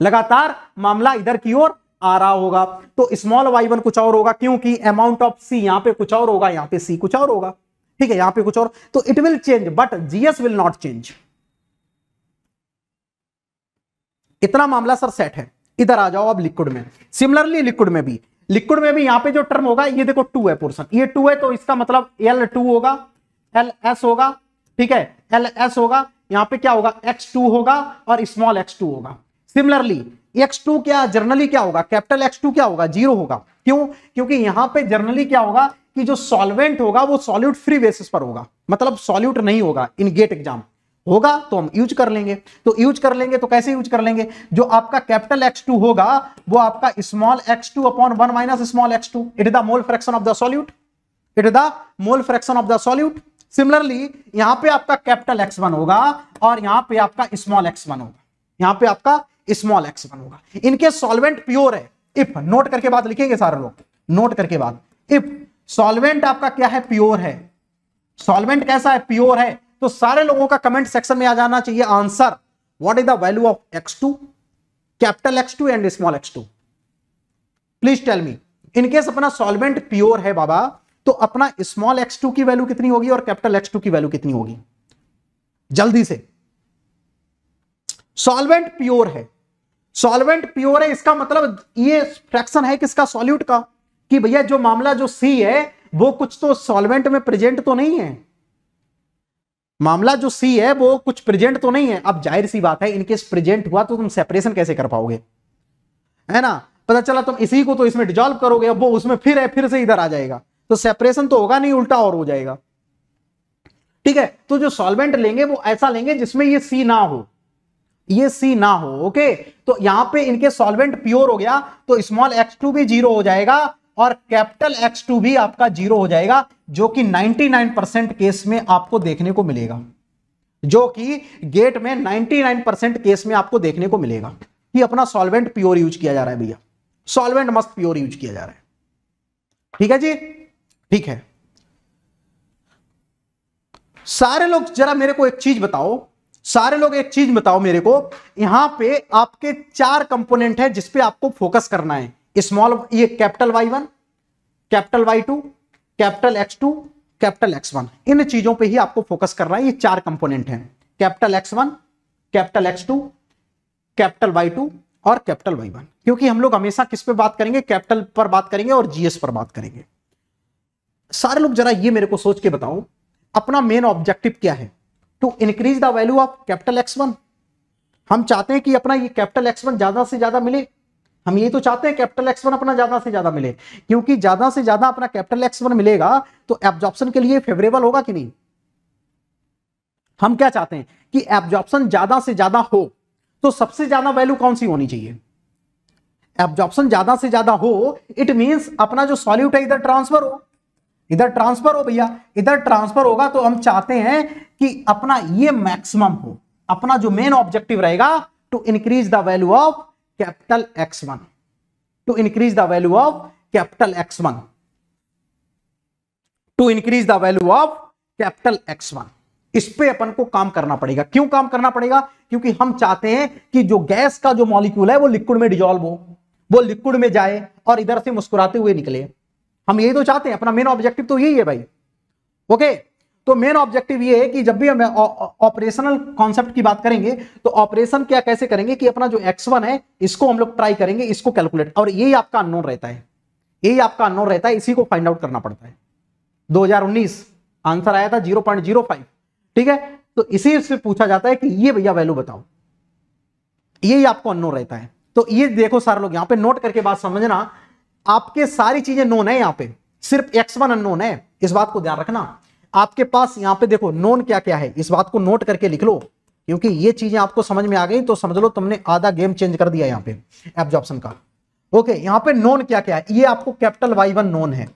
लगातार मामला इधर की ओर आ रहा होगा। तो स्मॉल वाई वन कुछ और होगा, क्योंकि अमाउंट ऑफ़ सी यहाँ पे कुछ और होगा, यहाँ पे सी कुछ और होगा। ठीक है, यहाँ पे कुछ और। तो it will change but GS will not change इतना मामला सर सेट है? इधर आ जाओ अब लिक्विड में। सिमिलरली लिक्विड में भी। लिक्विड में भी यहाँ पे जो टर्म होगा, ये देखो टू है पोर्सन ये टू है तो इसका मतलब एल टू होगा एल एस होगा, ठीक है? एल एस होगा, यहाँ पे क्या होगा? एक्स टू होगा और स्मॉल एक्स टू होगा। सिमिलरली एक्स टू क्या जर्नली क्या होगा? कैपिटल एक्स टू क्या होगा? ज़ीरो होगा। क्यों? क्योंकि यहाँ पे जर्नली क्या होगा कि जो सॉल्वेंट होगा, वो सॉल्यूट फ्री बेसिस पर होगा। मतलब सॉल्यूट नहीं होगा इन गेट एग्ज़ाम होगा तो हम यूज़ कर लेंगे। तो यूज़ कर लेंगे तो कैसे यूज़ कर लेंगे? जो आपका कैपिटल एक्स टू होगा, वो आपका small X two upon one minus small X two it is the mole fraction of the solute it is the mole fraction of the solute similarly यहाँ पे आपका कैपिटल एक्स वन होगा और यहाँ पे आपका स्मॉल एक्स वन होगा। यहाँ पे आपका स्मॉल एक्स वन होगा। इनके सॉल्वेंट प्योर है। इफ़ नोट करके बाद लिखेंगे सारे लोग। नोट करके बाद। इफ़ सॉल्वेंट आपका क्या है? प्योर है। सॉल्वेंट कैसा है? प्योर है। तो सारे लोगों का कमेंट सेक्शन में आ जाना चाहिए answer what is the value of X two capital X two and small X two please tell me in case अपना सॉल्वेंट प्योर है बाबा तो अपना स्मॉल एक्स टू की वैल्यू कितनी होगी और कैपिटल एक्स टू की वैल्यू कितनी होगी? जल्दी से। सॉल्वेंट प्योर है। सॉल्वेंट प्योर है, इसका मतलब ये फ्रैक्शन है किसका? सॉल्यूट का। कि भैया, जो मामला, जो सी है, वो कुछ तो सॉल्वेंट में प्रेजेंट तो नहीं है। मामला जो सी है, वो कुछ प्रेजेंट तो नहीं है। अब ज़ाहिर सी बात है इनकेस प्रेजेंट हुआ तो तुम सेपरेशन कैसे कर पाओगे? है ना? पता चला तुम इसी को तो इसमें डिजॉल्व करोगे, अब वो उसमें फिर है, फिर से इधर आ जाएगा। तो सेपरेशन तो होगा नहीं, उल्टा और हो जाएगा। ठीक है? तो जो सॉल्वेंट लेंगे, वो ऐसा लेंगे जिसमें ये सी ना हो। ये सी ना हो ओके तो यहाँ पे इनके सॉल्वेंट प्योर हो गया तो स्मॉल एक्स टू भी ज़ीरो हो जाएगा और कैपिटल एक्स टू भी आपका ज़ीरो हो जाएगा, जो कि 99 परसेंट केस में आपको देखने को मिलेगा। जो कि गेट में 99 परसेंट केस में आपको देखने को मिलेगा कि अपना सॉल्वेंट प्योर यूज़ किया जा रहा है भैया। सॉल्वेंट मस्त प्योर यूज़ किया जा रहा है। ठीक है जी? ठीक है। सारे लोग जरा मेरे को एक चीज़ बताओ सारे लोग एक चीज़ बताओ मेरे को, यहाँ पे आपके चार कंपोनेंट है जिसपे आपको फोकस करना है। स्मॉल, ये capital Y one, capital Y two, capital X two, capital X one. इन चीज़ों पे ही आपको फोकस करना है, ये चार कंपोनेंट हैं। Capital X one, capital X two, capital Y two और कैपिटल वाई वन। क्योंकि हम लोग हमेशा किस पे बात करेंगे? कैपिटल पर बात करेंगे और जीएस पर बात करेंगे। सारे लोग जरा ये मेरे को सोच के बताओ, अपना मेन ऑब्जेक्टिव क्या है? To increase the value of capital X one हम चाहते हैं कि अपना ये कैपिटल एक्स वन ज़्यादा से ज़्यादा मिले। हम ये तो चाहते हैं कैपिटल एक्स वन अपना ज़्यादा से ज़्यादा मिले। क्योंकि ज़्यादा से ज़्यादा अपना कैपिटल एक्स वन मिलेगा तो एब्जॉर्प्शन के लिए फेवरेबल होगा कि नहीं? हम क्या चाहते हैं? कि एब्जॉर्प्शन ज़्यादा से ज़्यादा हो तो सबसे ज़्यादा वैल्यू कौन सी होनी चाहिए? एब्जॉर्प्शन ज़्यादा से ज़्यादा हो इट मींस अपना जो सॉल्यूट है, इधर ट्रांसफ़र हो। इधर ट्रांसफ़र हो भैया, इधर ट्रांसफ़र होगा तो हम चाहते हैं कि अपना ये मैक्सिमम हो, अपना जो मेन ऑब्जेक्टिव रहेगा to increase the value of capital X one to increase the value of capital X one to increase the value of capital X one इस पे अपन को काम करना पड़ेगा। क्यों काम करना पड़ेगा? क्योंकि हम चाहते हैं कि जो गैस का जो मॉलिक्यूल है वो लिक्विड में डिजॉल्व हो, वो लिक्विड में जाए और इधर से मुस्कुराते हुए निकले। हम यही तो चाहते हैं, अपना मेन ऑब्जेक्टिव तो यही है भाई। ओके तो मेन ऑब्जेक्टिव ये है कि जब भी हम ऑपरेशनल कॉन्सेप्ट की बात करेंगे तो ऑपरेशन क्या कैसे करेंगे कि अपना जो x1 है, इसको हम लोग ट्राई करेंगे, इसको कैलकुलेट और यही आपका अननोन रहता है। यही आपका अननोन रहता है, इसी को फाइंड आउट करना पड़ता है। 2019 आंसर आया था 0.05 ठीक है? तो इसी से पूछा जाता है कि ये भैया वैल्यू बताओ। यही आपको अननोन रहता है। तो ये देखो सारे लोग, यहाँ पे नोट करके बात समझना आपके सारी चीज़ें नोन है यहाँ पे। सिर्फ़ एक्स वन अननोन है। इस बात को ध्यान रखना। आपके पास यहाँ पे देखो नोन क्या क्या है? इस बात को नोट करके लिख लो। क्योंकि ये चीज़ें आपको समझ में आ गई तो समझ लो तुमने आधा गेम चेंज कर दिया यहाँ पे एब्जॉर्प्शन का। ओके यहाँ पे नोन क्या क्या है? ये आपको कैपिटल वाई वन नोन है।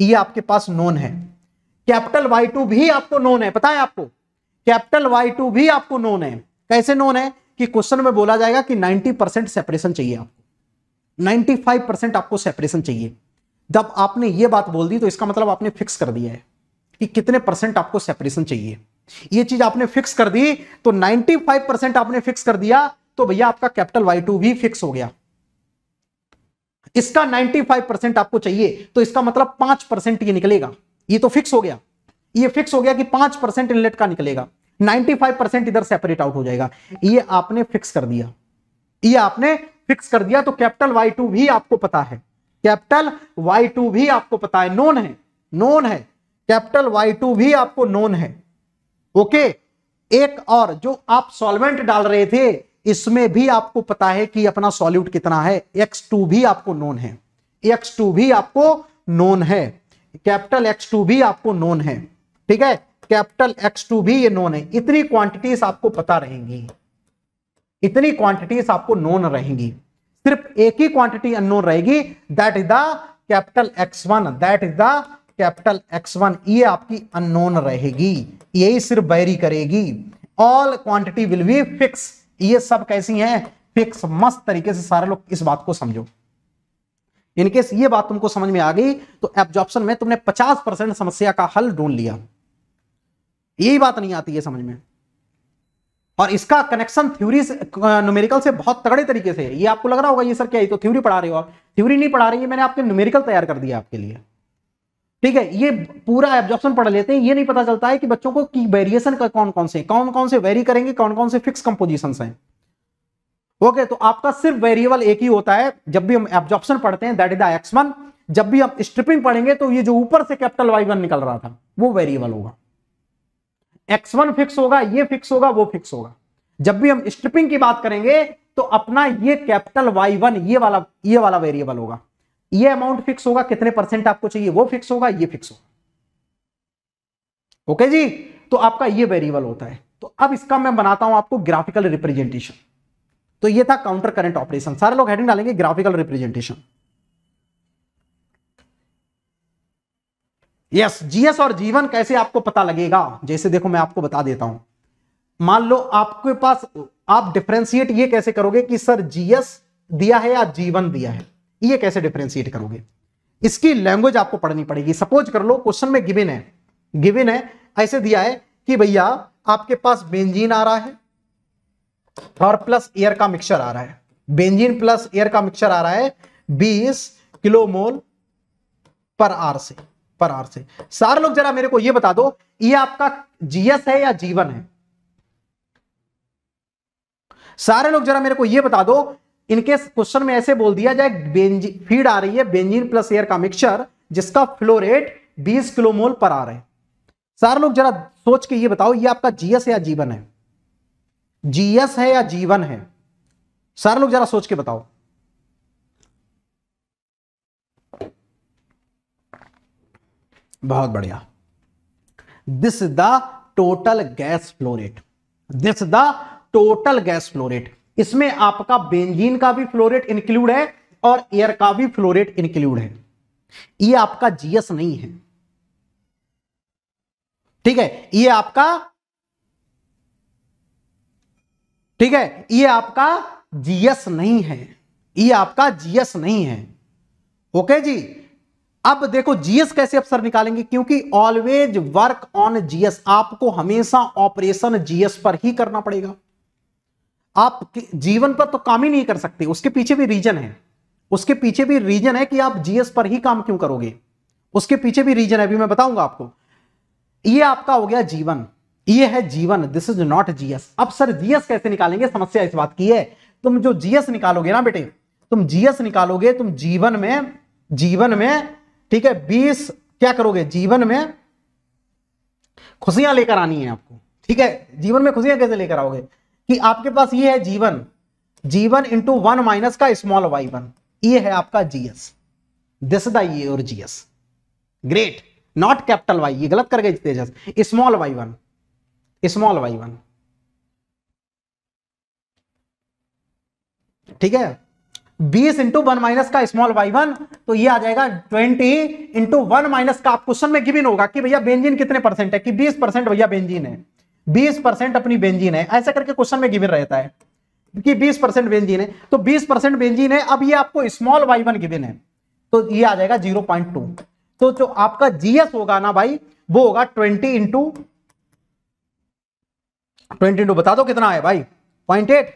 ये आपके पास नोन है। कैपिटल वाई टू भी आपको नोन है। पता है आपको? कैपिटल वाई टू भी आपको नोन है। कैसे नोन है? कि क्वेश्चन में बोला जाएगा कि 90 परसेंट सेपरेशन चाहिए आपको। 95 परसेंट आपको सेपरेशन चाहिए। जब आपने ये बात बोल दी तो इसका मतलब आपने फिक्स कर दिया है कि कितने परसेंट आपको सेपरेशन चाहिए। ये चीज़ आपने फिक्स कर दी तो 95 परसेंट आपने फिक्स कर दिया तो भैया आपका कैपिटल वाई टू भी फिक्स हो गया। इसका 95 परसेंट आपको चाहिए तो इसका मतलब पाँच परसेंट ये निकलेगा। ये तो फिक्स हो गया। ये फिक्स हो गया कि पाँच परसेंट इनलेट का निकलेगा। 95 परसेंट इधर सेपरेट आउट हो जाएगा। ये आपने फिक्स कर दिया। ये आपने फिक्स कर दिया तो कैपिटल वाई टू भी आपको पता है। कैपिटल वाई टू भी आपको पता है नोन है नोन है। कैपिटल वाई टू भी आपको नोन है। ओके एक और, जो आप सॉल्वेंट डाल रहे थे, इसमें भी आपको पता है कि अपना सॉल्यूट कितना है। एक्स टू भी आपको नोन है। एक्स टू भी आपको नोन है। कैपिटल एक्स टू भी आपको नोन है। ठीक है? कैपिटल एक्स टू भी ये नोन है। इतनी क्वांटिटीज आपको पता रहेंगी। इतनी क्वांटिटीज आपको नोन रहेंगी। सिर्फ़ एक ही क्वांटिटी अननोन रहेगी that is the capital X one that is the capital X one ये आपकी अननोन रहेगी। यही सिर्फ़ बैरी करेगी। All quantity will be fix ये सब कैसी हैं? फिक्स मस्त तरीके से सारे लोग इस बात को समझो। इनकेस ये बात तुमको समझ में आ गई तो एब्जॉर्प्शन में तुमने 50 परसेंट समस्या का हल ढूंढ लिया। यही बात नहीं आती है समझ में। और इसका कनेक्शन थ्योरी न्यूमेरिकल से बहुत तगड़े तरीके से ये आपको लग रहा होगा, ये सर क्या है तो थ्योरी पढ़ा रहे हो आप? थ्योरी नहीं पढ़ा रही है मैंने आपके न्यूमेरिकल तैयार कर दिया आपके लिए। ठीक है, ये पूरा एब्जॉर्प्शन पढ़ लेते हैं। ये नहीं पता चलता है कि बच्चों को की वेरिएशन का कौन कौन से कौन कौन से वेरी करेंगे कौन कौन से फिक्स कंपोजिशन हैं। ओके तो आपका सिर्फ़ वेरिएबल एक ही होता है। जब भी हम एब्जॉर्प्शन पढ़ते हैं दैट इज़ द एक्स जब भी हम स्ट्रिपिंग पढ़ेंगे तो ये जो ऊपर से कैपिटल वाई निकल रहा था, वो वेरिएबल होगा। एक्स वन फिक्स होगा, ये फिक्स होगा, वो फिक्स होगा। जब भी हम स्ट्रिपिंग की बात करेंगे तो अपना ये कैपिटल वाई वन ये वाला ये वाला वेरिएबल होगा। ये अमाउंट फिक्स होगा, कितने परसेंट आपको चाहिए, वो फिक्स होगा, ये फिक्स होगा। ओके जी? तो आपका ये वेरिएबल होता है। तो अब इसका मैं बनाता हूँ आपको ग्राफिकल रिप्रेजेंटेशन तो ये था काउंटर करंट ऑपरेशन सारे लोग हेडिंग डालेंगे ग्राफिकल रिप्रेजेंटेशन यस जीएस और जीवन कैसे आपको पता लगेगा? जैसे देखो, मैं आपको बता देता हूँ। मान लो आपके पास, आप डिफ्रेंशिएट ये कैसे करोगे कि सर जीएस दिया है या जीवन दिया है? ये कैसे डिफ्रेंशिएट करोगे? इसकी लैंग्वेज आपको पढ़नी पड़ेगी। सपोज़ कर लो क्वेश्चन में गिविन है। गिविन है, ऐसे दिया है कि भैया आपके पास बेंजीन आ रहा है और प्लस एयर का मिक्सचर आ रहा है। बेंजीन प्लस एयर का मिक्सचर आ रहा है 20 किलोमोल पर आर से। पर आर से। सारे लोग जरा मेरे को ये बता दो, ये आपका जीएस है या जीवन है? सारे लोग जरा मेरे को ये बता दो, इनके क्वेश्चन में ऐसे बोल दिया जाए फ़ीड आ रही है, बेंजीन प्लस एयर का मिक्सचर, जिसका फ्लो रेट 20 किलोमोल पर आ रहा है। सारे लोग जरा सोच के ये बताओ, ये आपका जीएस या जीवन है? जीएस है या जीवन है? सारे लोग जरा सोच के बताओ। बहुत बढ़िया। This is the total gas flow rate this the total gas flow rate इसमें आपका बेंजीन का भी फ्लोरेट इंक्लूड है और एयर का भी फ्लोरेट इंक्लूड है। ये आपका जीएस नहीं है। ठीक है? ये आपका ठीक है? ये आपका जीएस नहीं है। ये आपका जीएस नहीं है। ओके जी? अब देखो जीएस कैसे अफसर निकालेंगे? क्योंकि ऑलवेज वर्क ऑन जीएस। आपको हमेशा ऑपरेशन जीएस पर ही करना पड़ेगा। आप जीवन पर तो काम ही नहीं कर सकते। उसके पीछे भी रीजन है। उसके पीछे भी रीजन है कि आप जीएस पर ही काम क्यों करोगे? उसके पीछे भी रीजन है। अभी मैं बताऊँगा आपको। ये आपका हो गया जीवन। ये है G one. This is not GS. अब सर जीएस कैसे निकालेंगे? समस्या इस बात की है। तुम जो जीएस निकालोगे ना बेटे, तुम जीएस निकालोगे, तुम जीवन में जीवन में ठीक है, बीस, क्या करोगे? जीवन में खुशियाँ लेकर आनी है आपको, ठीक है? जीवन में खुशियाँ कैसे लेकर आओगे? कि आपके पास ये है G one G one into one minus का स्मॉल वाई वन ये है आपका जीएस दिस द ये और GS great not capital Y ये गलत कर गए Tejas small Y one small Y one ठीक है? बीस इंटू वन माइनस का स्मॉल वाई वन तो ये आ जाएगा ट्वेंटी इंटू वन माइनस का आप क्वेश्चन में गिवन होगा कि भैया बेंजीन कितने परसेंट है? कि बीस परसेंट भैया बेंजीन है। बीस परसेंट अपनी बेंजीन है। ऐसा करके क्वेश्चन में गिविन रहता है कि बीस परसेंट बेंजीन है। तो बीस परसेंट बेंजीन है, अब ये आपको स्मॉल वाई वन गिविन है। तो ये आ जाएगा ज़ीरो पॉइंट टू तो जो आपका जीएस होगा ना भाई, वो होगा ट्वेंटी इंटू ट्वेंटी इंटू बता दो कितना है भाई? Point eight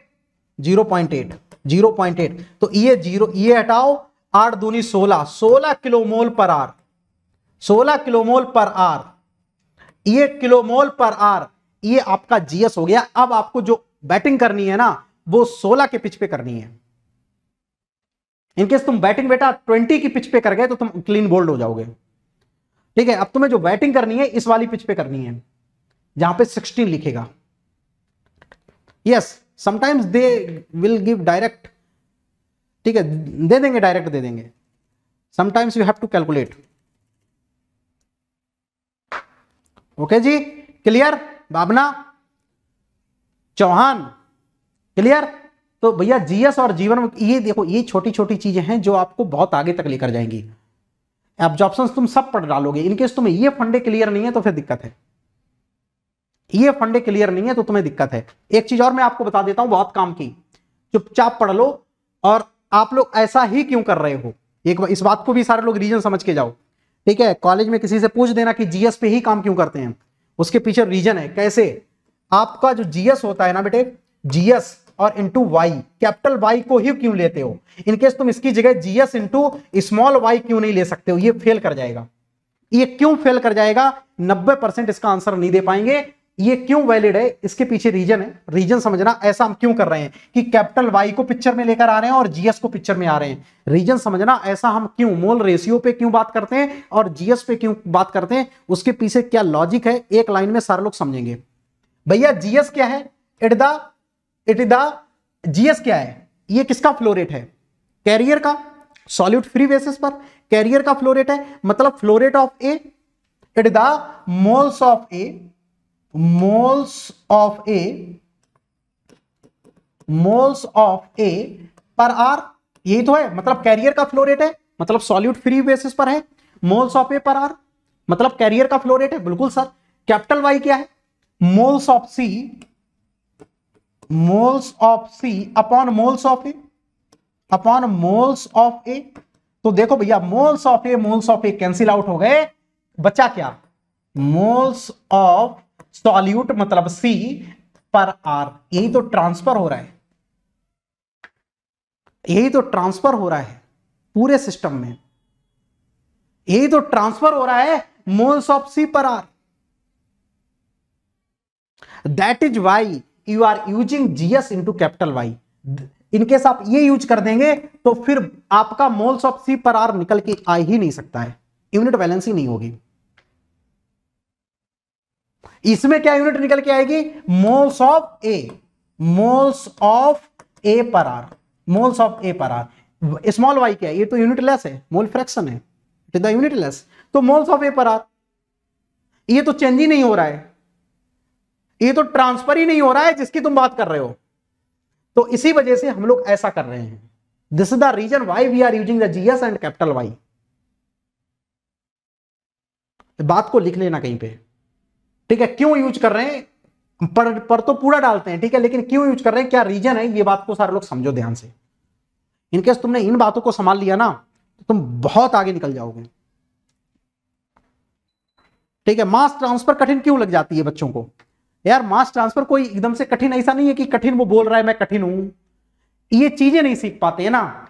zero point eight zero point eight. तो ये ज़ीरो, ये हटाओ, आठ दूनी सोलह। सोलह किलोमोल पर आर। सोलह किलोमोल पर आर। ये किलोमोल पर आर, ये आपका जीएस हो गया। अब आपको जो बैटिंग करनी है ना, वो सोलह के पिच पे करनी है। इनकेस तुम बैटिंग बेटा ट्वेंटी की पिच पे कर गए तो तुम क्लीन बोल्ड हो जाओगे। ठीक है, अब तुम्हें जो बैटिंग करनी है, इस वाली पिच पे करनी है। जहाँ पे सिक्सटीन लिखेगा। Yes sometimes they will give direct ठीक है, दे देंगे डायरेक्ट दे देंगे। Sometimes you have to calculate okay ji clear Babna Chauhan? Clear तो भैया जीएस और जीवन, ये देखो, ये छोटी छोटी चीज़ें हैं जो आपको बहुत आगे तक लेकर जाएँगी। एब्जॉर्प्शन तुम सब पढ़ डालोगे। इनकेस तुम्हें ये फंडे क्लियर नहीं है तो फिर दिक्कत है। ये फंडे क्लियर नहीं है तो तुम्हें दिक्कत है। एक चीज़ और मैं आपको बता देता हूँ, बहुत काम की। चुपचाप पढ़ लो और आप लोग ऐसा ही क्यों कर रहे हो? एक इस बात को भी सारे लोग रीजन समझ के जाओ। ठीक है कॉलेज में किसी से पूछ देना कि जीएस पे ही काम क्यों करते हैं। उसके पीछे रीजन है, कैसे? आपका जो जीएस होता है ना बेटे जीएस और इंटू वाई कैपिटल वाई को ही क्यों लेते हो? इनकेस तुम इसकी जगह जीएस इंटू स्मॉल वाई क्यों नहीं ले सकते हो? ये फेल कर जाएगा। ये क्यों फेल कर जाएगा? 90 परसेंट इसका आंसर नहीं दे पाएँगे। ये क्यों वैलिड है? इसके पीछे रीजन है। रीजन समझना, ऐसा हम क्यों कर रहे हैं? कि कैपिटल वाई को पिक्चर में लेकर आ रहे हैं और जीएस को पिक्चर में आ रहे हैं। रीजन समझना, ऐसा हम क्यों मोल रेशियो पे क्यों बात करते हैं और जीएस पे क्यों बात करते हैं? उसके पीछे क्या लॉजिक है? एक लाइन में सारे लोग समझेंगे। भैया जीएस क्या है? It the it the GS क्या है? ये किसका फ्लोरेट है? कैरियर का? सॉल्यूट फ्री बेसिस पर? कैरियर का फ्लोरेट है? मतलब flow rate of A it the moles of A moles of A moles of A पर आर यही तो है मतलब कैरियर का फ्लो रेट है मतलब सॉल्यूट फ्री बेसिस पर है मोल्स ऑफ़ ए पर आर मतलब कैरियर का फ्लो रेट है बिल्कुल सर कैपिटल वाई क्या है moles of C moles of C upon moles of A upon moles of A तो देखो भैया moles of A moles of A cancel out हो गए बचा क्या मोल्स ऑफ़ सॉल्यूट मतलब सी पर आर यही तो ट्रांसफ़र हो रहा है। यही तो ट्रांसफ़र हो रहा है पूरे सिस्टम में। यही तो ट्रांसफ़र हो रहा है मोल्स ऑफ़ सी पर R that is why you are using GS into capital Y in case आप ये यूज़ कर देंगे तो फिर आपका मोल्स ऑफ़ सी पर आर निकल के आ ही नहीं सकता है। यूनिट बैलेंस ही नहीं होगी। इसमें क्या यूनिट निकल के आएगी? Moles of A moles of A पर आर मोल्स ऑफ़ ए पर आर स्मॉल वाई क्या है? ये तो यूनिट लेस है. मोल फ्रैक्शन है. It is the unit less तो मोल्स ऑफ़ ए पर आर ये तो चेंज ही नहीं हो रहा है. ये तो ट्रांसफ़र ही नहीं हो रहा है जिसकी तुम बात कर रहे हो. तो इसी वजह से हम लोग ऐसा कर रहे हैं. This is the reason why we are using the GS and capital Y बात को लिख लेना कहीं पे. ठीक है, क्यों यूज़ कर रहे हैं? पर पर तो पूरा डालते हैं, ठीक है, लेकिन क्यों यूज़ कर रहे हैं? क्या रीजन है? ये बात को सारे लोग समझो ध्यान से। इनकेस तुमने इन बातों को संभाल लिया ना तो तुम बहुत आगे निकल जाओगे। ठीक है मास ट्रांसफ़र कठिन क्यों लग जाती है बच्चों को? यार मास ट्रांसफ़र कोई एकदम से कठिन ऐसा नहीं है कि कठिन वो बोल रहा है, मैं कठिन हूँ। ये चीज़ें नहीं सीख पाते है ना।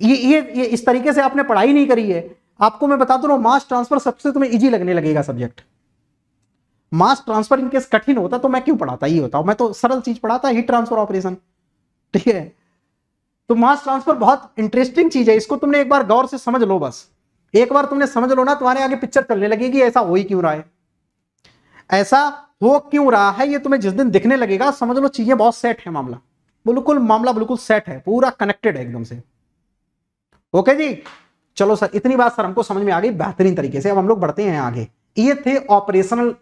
ये ये ये इस तरीके से आपने पढ़ाई नहीं करी है। आपको मैं बता दू मास ट्रांसफ़र सबसे तुम्हें इजी लगने लगेगा सब्जेक्ट मास ट्रांसफ़र इनकेस कठिन होता तो मैं क्यों पढ़ाता? ये बताओ। मैं तो सरल चीज़ पढ़ाता, हीट ट्रांसफ़र ऑपरेशन। ठीक है? तो मास ट्रांसफ़र बहुत इंटरेस्टिंग चीज़ है। इसको तुमने एक बार गौर से समझ लो बस। एक बार तुमने समझ लो ना, तुम्हारे आगे पिक्चर चलने लगेगी, ऐसा हो ही क्यों रहा है? ऐसा हो क्यों रहा है? ये तुम्हें जिस दिन दिखने लगेगा, समझ लो चीज़ें बहुत सेट है मामला। बिल्कुल मामला बिल्कुल सेट है, पूरा कनेक्टेड है एकदम से। ओके जी? चलो सर, इतनी बात सर हमको समझ में आ गई, बेहतरीन तरीके से। अब हम लोग बढ़ते हैं आगे। ये थे ऑपरेशनल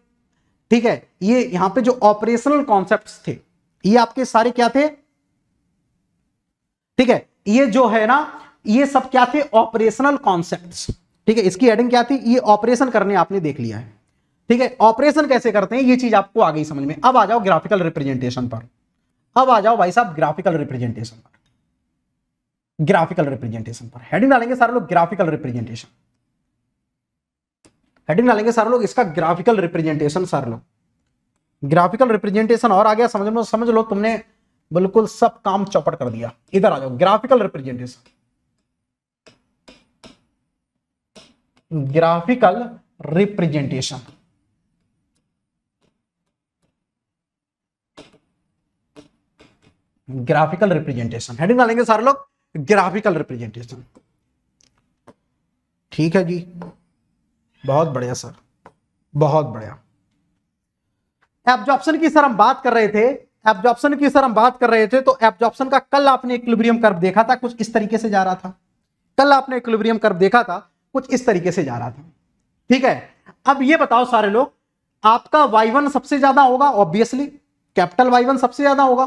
ठीक है, ये यहाँ पे जो ऑपरेशनल कॉन्सेप्ट थे, ये आपके सारे क्या थे? ठीक है, ये जो है ना, ये सब क्या थे? ऑपरेशनल कॉन्सेप्ट ठीक है, इसकी हेडिंग क्या थी? ये ऑपरेशन करने आपने देख लिया है। ठीक है ऑपरेशन कैसे करते हैं? ये चीज़ आपको आ गई समझ में। अब आ जाओ ग्राफिकल रिप्रेजेंटेशन पर। अब आ जाओ भाई साहब ग्राफिकल रिप्रेजेंटेशन पर। ग्राफिकल रिप्रेजेंटेशन पर। हेडिंग डालेंगे सारे लोग ग्राफिकल रिप्रेजेंटेशन हेडिंग डालेंगे सारे लोग, इसका ग्राफिकल रिप्रेजेंटेशन सारे लोग। ग्राफिकल रिप्रेजेंटेशन और आ गया, समझ लो समझ लो तुमने बिल्कुल सब काम चौपट कर दिया। इधर आ जाओ graphical representation graphical representation graphical representation heading डालेंगे सारे लोग ग्राफिकल रिप्रेजेंटेशन ठीक है जी। बहुत बढ़िया, सर। बहुत बढ़िया। एब्जॉर्प्शन की सर, हम बात कर रहे थे। एब्जॉर्प्शन की सर, हम बात कर रहे थे तो एब्जॉर्प्शन का कल आपने इक्विलिब्रियम कर्व देखा था, कुछ इस तरीके से जा रहा था। कल आपने इक्विलिब्रियम कर्व देखा था, कुछ इस तरीके से जा रहा था। ठीक है? अब ये बताओ सारे लोग, आपका y1 सबसे ज़्यादा होगा ऑब्वियसली कैपिटल y1 सबसे ज़्यादा होगा।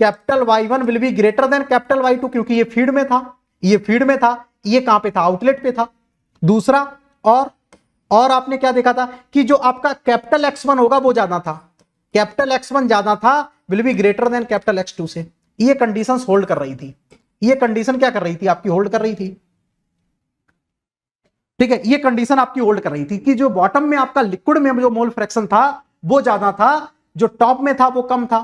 Capital y1 will be greater than capital y2 क्योंकि ये फ़ीड में था। ये फ़ीड में था, ये कहाँ पे था? आउटलेट पे था। दूसरा, और और आपने क्या देखा था कि जो आपका कैपिटल एक्स वन होगा, वो ज़्यादा था। कैपिटल एक्स वन ज़्यादा था will be greater than capital x2 से। ये कंडीशन होल्ड कर रही थी। ये कंडीशन क्या कर रही थी? आपकी होल्ड कर रही थी। ठीक है, ये कंडीशन आपकी होल्ड कर रही थी कि जो बॉटम में आपका लिक्विड में जो मोल फ्रैक्शन था, वो ज़्यादा था, जो टॉप में था, वो कम था।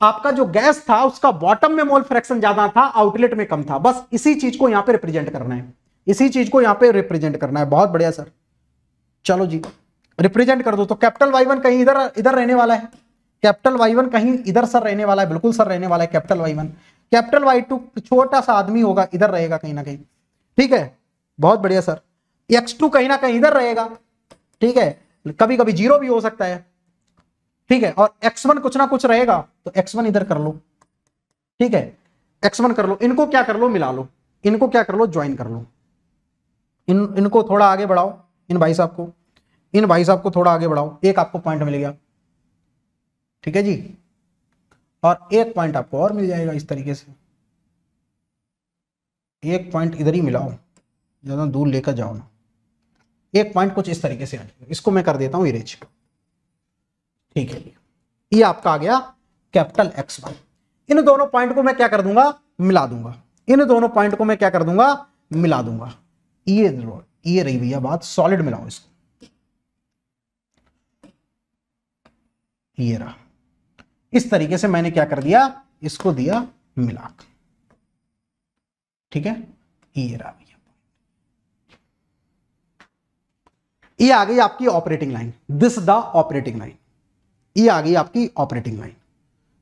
आपका जो गैस था, उसका बॉटम में मोल फ्रैक्शन ज़्यादा था आउटलेट में कम था। बस इसी चीज़ को यहाँ पे रिप्रेजेंट करना है। इसी चीज़ को यहाँ पे रिप्रेजेंट करना है। बहुत बढ़िया सर चलो जी रिप्रेजेंट कर दो। तो कैपिटल वाई वन कहीं इधर इधर रहने वाला है। कैपिटल वाई वन कहीं इधर सर रहने वाला है, बिल्कुल सर रहने वाला है capital Y one capital Y two छोटा सा आदमी होगा, इधर रहेगा कहीं ना कहीं। ठीक है? बहुत बढ़िया सर। एक्स टू कहीं ना कहीं इधर रहेगा। ठीक है? कभी कभी ज़ीरो भी हो सकता है। ठीक है? और एक्स वन कुछ ना कुछ रहेगा तो एक्स वन इधर कर लो। ठीक है? एक्स वन कर लो। इनको क्या कर लो? मिला लो। इनको क्या कर लो? ज्वाइन कर लो। इन, इनको थोड़ा आगे बढ़ाओ। इन भाई साहब को, इन भाई साहब को थोड़ा आगे बढ़ाओ। एक आपको पॉइंट मिल गया। ठीक है जी? और एक पॉइंट आपको और मिल जाएगा इस तरीके से। एक पॉइंट इधर ही मिलाओ, ज़्यादा दूर लेकर जाओ ना। एक पॉइंट कुछ इस तरीके से इसको मैं कर देता हूँ इरेज ठीक है ये आपका आ गया कैपिटल एक्स वन इन दोनों पॉइंट को मैं क्या कर दूँगा? मिला दूँगा। इन दोनों पॉइंट को मैं क्या कर दूँगा? मिला दूँगा। ये ये रही भैया बात सॉलिड मिलाओ इसको। ये रहा। इस तरीके से मैंने क्या कर दिया? इसको दिया मिला ठीक है? ये रहा भैया। ये आ गई आपकी operating line this the operating line ये आ गई आपकी ऑपरेटिंग लाइन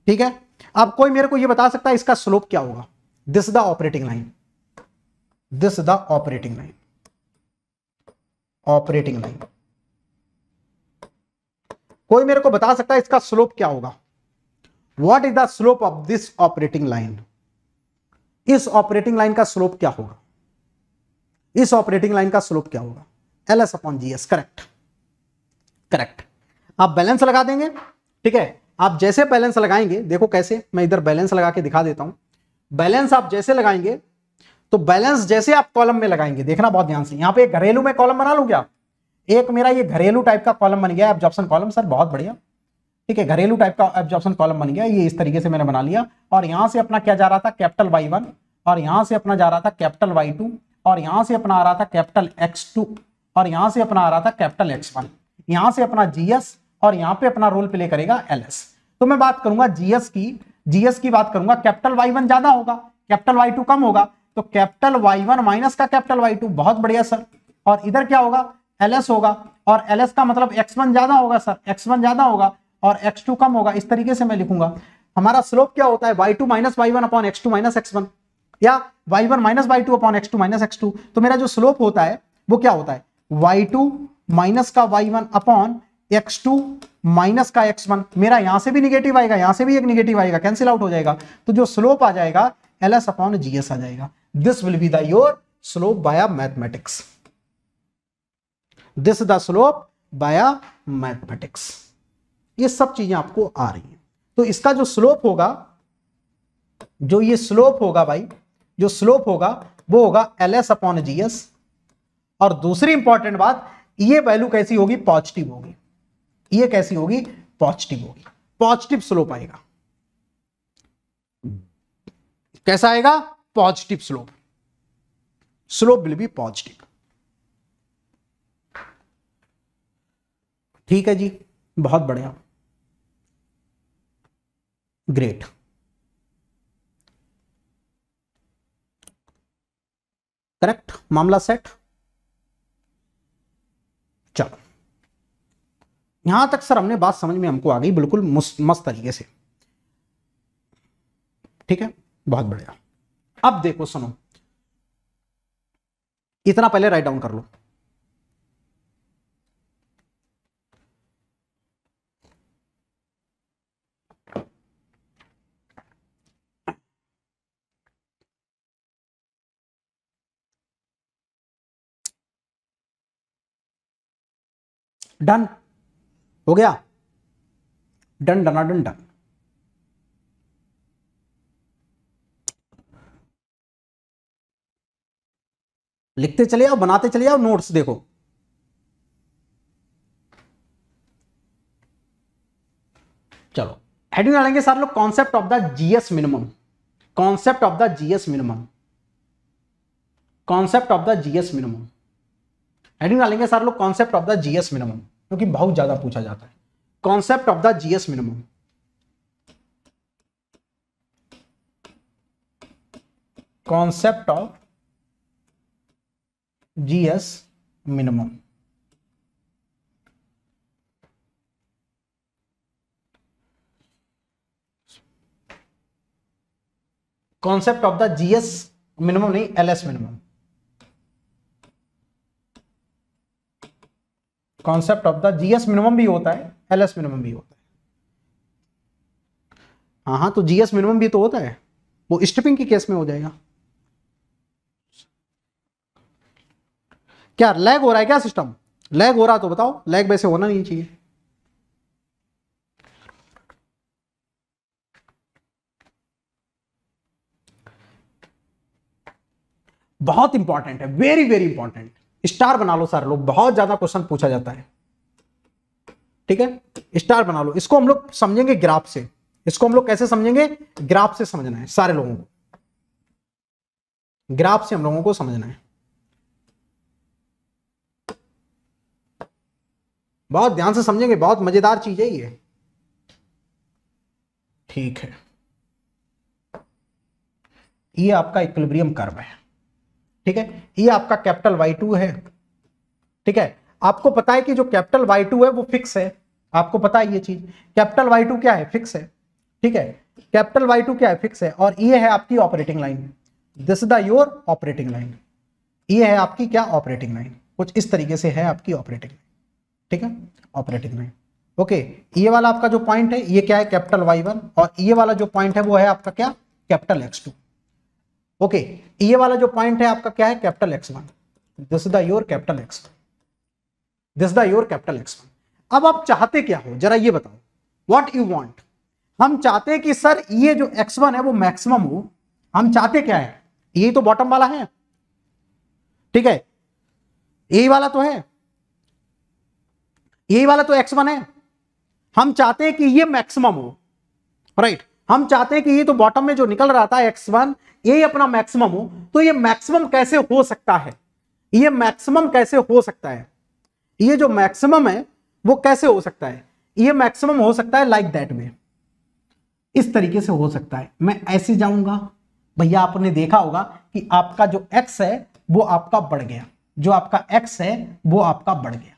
ठीक है? अब कोई मेरे को ये बता सकता है इसका स्लोप क्या होगा? This the operating line this the operating line operating line. कोई मेरे को बता सकता है इसका स्लोप क्या होगा? What is the slope of this operating line इस ऑपरेटिंग लाइन का स्लोप क्या होगा? इस ऑपरेटिंग लाइन का स्लोप क्या होगा? L S upon G S correct correct आप बैलेंस लगा देंगे, ठीक है? आप जैसे बैलेंस लगाएँगे, देखो कैसे, मैं इधर बैलेंस लगा के दिखा देता हूँ। बैलेंस आप जैसे लगाएँगे तो बैलेंस जैसे आप कॉलम में लगाएँगे, देखना बहुत ध्यान से, यहाँ पे घरेलू में कॉलम बना लू क्या? एक मेरा ये घरेलू टाइप का कॉलम बन गया एब्जॉर्प्शन कॉलम सर बहुत बढ़िया। ठीक है, घरेलू टाइप का एब्जॉर्प्शन कॉलम बन गया, ये इस तरीके से मैंने बना लिया। और यहाँ से अपना क्या जा रहा था? कैपिटल वाई वन और यहाँ से अपना जा रहा था कैपिटल वाई टू और यहाँ से अपना आ रहा था कैपिटल एक्स टू और यहाँ से अपना आ रहा था कैपिटल एक्स वन यहाँ से अपना जीएस और यहाँ पे अपना रोल प्ले करेगा एलएस तो मैं बात करूँगा जीएस की जीएस की बात करूँगा कैपिटल वाई वन ज़्यादा होगा कैपिटल वाई टू कम होगा। तो कैपिटल वाई वन माइनस का कैपिटल वाई टू बहुत बढ़िया सर। और इधर क्या होगा? एलएस होगा। और एलएस का मतलब एक्स वन ज़्यादा होगा सर। एक्स वन ज़्यादा होगा और एक्स टू कम होगा। इस तरीके से मैं लिखूँगा। हमारा स्लोप क्या होता है? Y two minus Y one upon X two minus X one या Y one minus Y two upon X two minus X two तो मेरा जो स्लोप होता है, वो क्या होता है? वाई टू माइनस का Y one upon X two minus का एक्स वन मेरा यहाँ से भी निगेटिव आएगा, यहाँ से भी एक निगेटिव आएगा। कैंसिल आउट हो जाएगा। तो जो स्लोप आ जाएगा एल एस अपॉन जीएस आ जाएगा। This will be the your slope via mathematics this the slope via mathematics ये सब चीज़ें आपको आ रही हैं। तो इसका जो स्लोप होगा, जो ये स्लोप होगा भाई, जो स्लोप होगा, वो होगा L S upon G S और दूसरी इंपॉर्टेंट बात, ये वैल्यू कैसी होगी? पॉजिटिव होगी। ये कैसी होगी? पॉजिटिव होगी। पॉजिटिव स्लोप आएगा। कैसा आएगा? Positive slope. Slope will be positive. ठीक है जी, बहुत बढ़िया। ग्रेट। करेक्ट, मामला सेट। चलो। यहाँ तक सर, हमने बात समझ में हमको आ गई, बिल्कुल मस्त तरीके से। ठीक है, बहुत बढ़िया। अब देखो, सुनो। इतना पहले राइट डाउन कर लो। डन हो गया? डन डना डन डन लिखते चले जाओ बनाते चले जाओ नोट्स देखो। चलो हेडिंग डालेंगे सर लोग concept of the GS minimum concept of the GS minimum concept of the GS minimum heading डालेंगे सर लोग concept of the GS minimum क्योंकि बहुत ज़्यादा पूछा जाता है। Concept of the GS minimum concept of GS minimum concept of the GS minimum नहीं LS minimum concept of the GS minimum भी होता है एलएस मिनिमम भी होता है. हाँ हाँ तो जीएस मिनिमम भी तो होता है. वो स्टिपिंग के केस में हो जाएगा. क्या लैग हो रहा है क्या सिस्टम लैग हो रहा तो बताओ लैग वैसे होना नहीं चाहिए। बहुत इंपॉर्टेंट है वेरी वेरी इंपॉर्टेंट स्टार बना लो सारे लोग, बहुत ज़्यादा क्वेश्चन पूछा जाता है। ठीक है? स्टार बना लो। इसको हम लोग समझेंगे ग्राफ से। इसको हम लोग कैसे समझेंगे? ग्राफ से समझना है सारे लोगों को। ग्राफ से हम लोगों को समझना है। बहुत ध्यान से समझेंगे, बहुत मज़ेदार चीज़ है ये। ठीक है। ये आपका इक्विलिब्रियम कर्व है। ठीक है? ये आपका कैपिटल वाई टू है। ठीक है? आपको पता है कि जो कैपिटल वाई टू है, वो फिक्स है। आपको पता है ये चीज़। कैपिटल वाई टू क्या है? फिक्स है। ठीक है? कैपिटल वाई टू क्या है? फिक्स है। और ये है आपकी operating line this the your operating line ये है आपकी क्या ऑपरेटिंग लाइन कुछ इस तरीके से है आपकी ऑपरेटिंग लाइन ठीक है? ऑपरेटिंग लाइन ओके ये वाला आपका जो पॉइंट है, ये क्या है? कैपिटल वाई वन और ये वाला जो पॉइंट है, वो है आपका क्या? कैपिटल एक्स टू ओके ये वाला जो पॉइंट है, आपका क्या है? Capital X one this the your capital X this the your capital X one अब आप चाहते क्या हो? जरा ये बताओ। वॉट यू वॉन्ट हम चाहते कि सर, ये जो एक्स वन है, वो मैक्सिमम हो। हम चाहते क्या है? ये तो बॉटम वाला है। ठीक है? यही वाला तो है। यही वाला तो एक्स वन है। हम चाहते हैं कि ये मैक्सिमम हो। Right right. हम चाहते हैं कि ये तो बॉटम में जो निकल रहा था एक्स वन ये अपना मैक्सिमम हो। तो ये मैक्सिमम कैसे हो सकता है? ये मैक्सिमम कैसे हो सकता है? ये जो मैक्सिमम है, वो कैसे हो सकता है? ये मैक्सिमम हो सकता है लाइक दैट में। इस तरीके से हो सकता है। मैं ऐसे जाऊँगा। भैया, आपने देखा होगा कि आपका जो एक्स है, वो आपका बढ़ गया। जो आपका एक्स है, वो आपका बढ़ गया।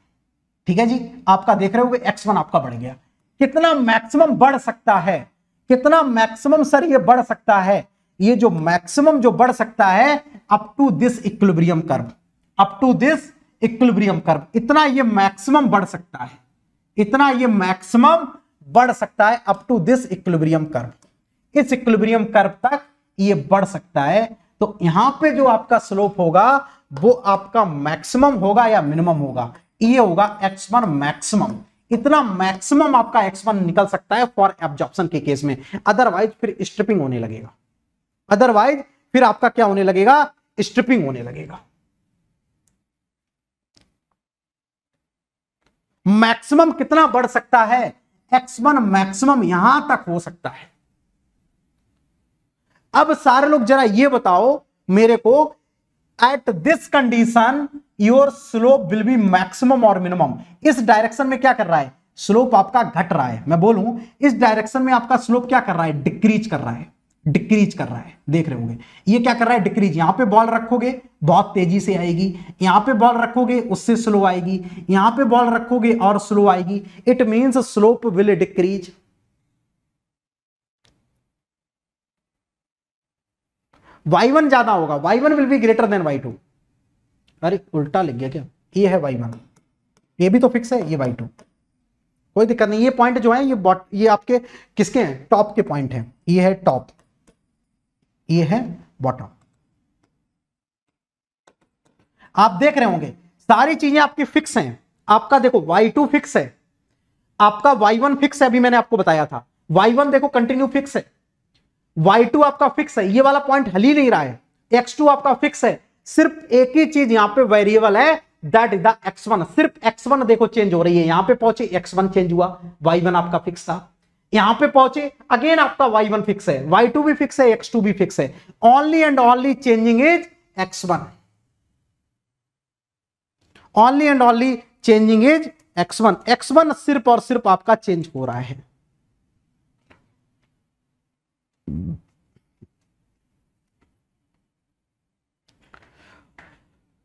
ठीक है जी? आपका देख रहे हो एक्स वन आपका बढ़ गया। कितना मैक्सिमम बढ़ सकता है? कितना मैक्सिमम सर ये बढ़ सकता है? ये जो मैक्सिमम जो बढ़ सकता है up to this equilibrium curve up to this equilibrium curve इतना ये मैक्सिमम बढ़ सकता है। इतना ये मैक्सिमम बढ़ सकता है up to this equilibrium curve इस इक्विलिब्रियम कर्व तक ये बढ़ सकता है। तो यहाँ पे जो आपका स्लोप होगा, वो आपका मैक्सिमम होगा या मिनिमम होगा? ये होगा एक्स वन मैक्सिमम इतना मैक्सिमम आपका एक्स वन निकल सकता है फॉर एब्जॉर्प्शन के केस में. अदरवाइज़ फिर स्ट्रिपिंग होने लगेगा. अदरवाइज़ फिर आपका क्या होने लगेगा? स्ट्रिपिंग होने लगेगा. मैक्सिमम कितना बढ़ सकता है? एक्स वन मैक्सिमम यहाँ तक हो सकता है. अब सारे लोग जरा ये बताओ मेरे को at this condition your slope will be maximum और मिनिमम। इस डायरेक्शन में क्या कर रहा है? स्लोप आपका घट रहा है। मैं बोलूँ, इस डायरेक्शन में आपका स्लोप क्या कर रहा है? डिक्रीज कर रहा है। डिक्रीज कर रहा है। देख रहे होंगे। ये क्या कर रहा है? डिक्रीज। यहाँ पे बॉल रखोगे, बहुत तेज़ी से आएगी। यहाँ पे बॉल रखोगे, उससे स्लो आएगी। यहाँ पे बॉल रखोगे और स्लो आएगी। It means slope will decrease Y one ज़्यादा होगा। Y one will be greater than Y two अरे, उल्टा लिख गया क्या? ये है वाई वन ये भी तो फिक्स है, ये वाई टू कोई दिक्कत नहीं, ये पॉइंट जो है, ये बॉट ये आपके किसके हैं? टॉप के पॉइंट हैं। ये है टॉप ये है बॉटम आप देख रहे होंगे, सारी चीज़ें आपकी फिक्स हैं। आपका देखो y2 फिक्स है। आपका y1 फिक्स है, अभी मैंने आपको बताया था। Y1 देखो कंटिन्यू फिक्स है। Y2 आपका फिक्स है। ये वाला पॉइंट हल ही नहीं रहा है। X2 आपका फिक्स है। सिर्फ़ एक ही चीज़ यहाँ पे वेरिएबल है दैट इज़ द x1 सिर्फ़ x1 देखो चेंज हो रही है। यहाँ पे पहुँचे x1 चेंज हुआ y1 आपका फिक्स था। यहाँ पे पहुँचे अगेन आपका y1 फिक्स है। y2 भी फिक्स है x2 भी फिक्स है। Only and only changing is x1 only and only changing is x1 x1 सिर्फ़ और सिर्फ़ आपका चेंज हो रहा है।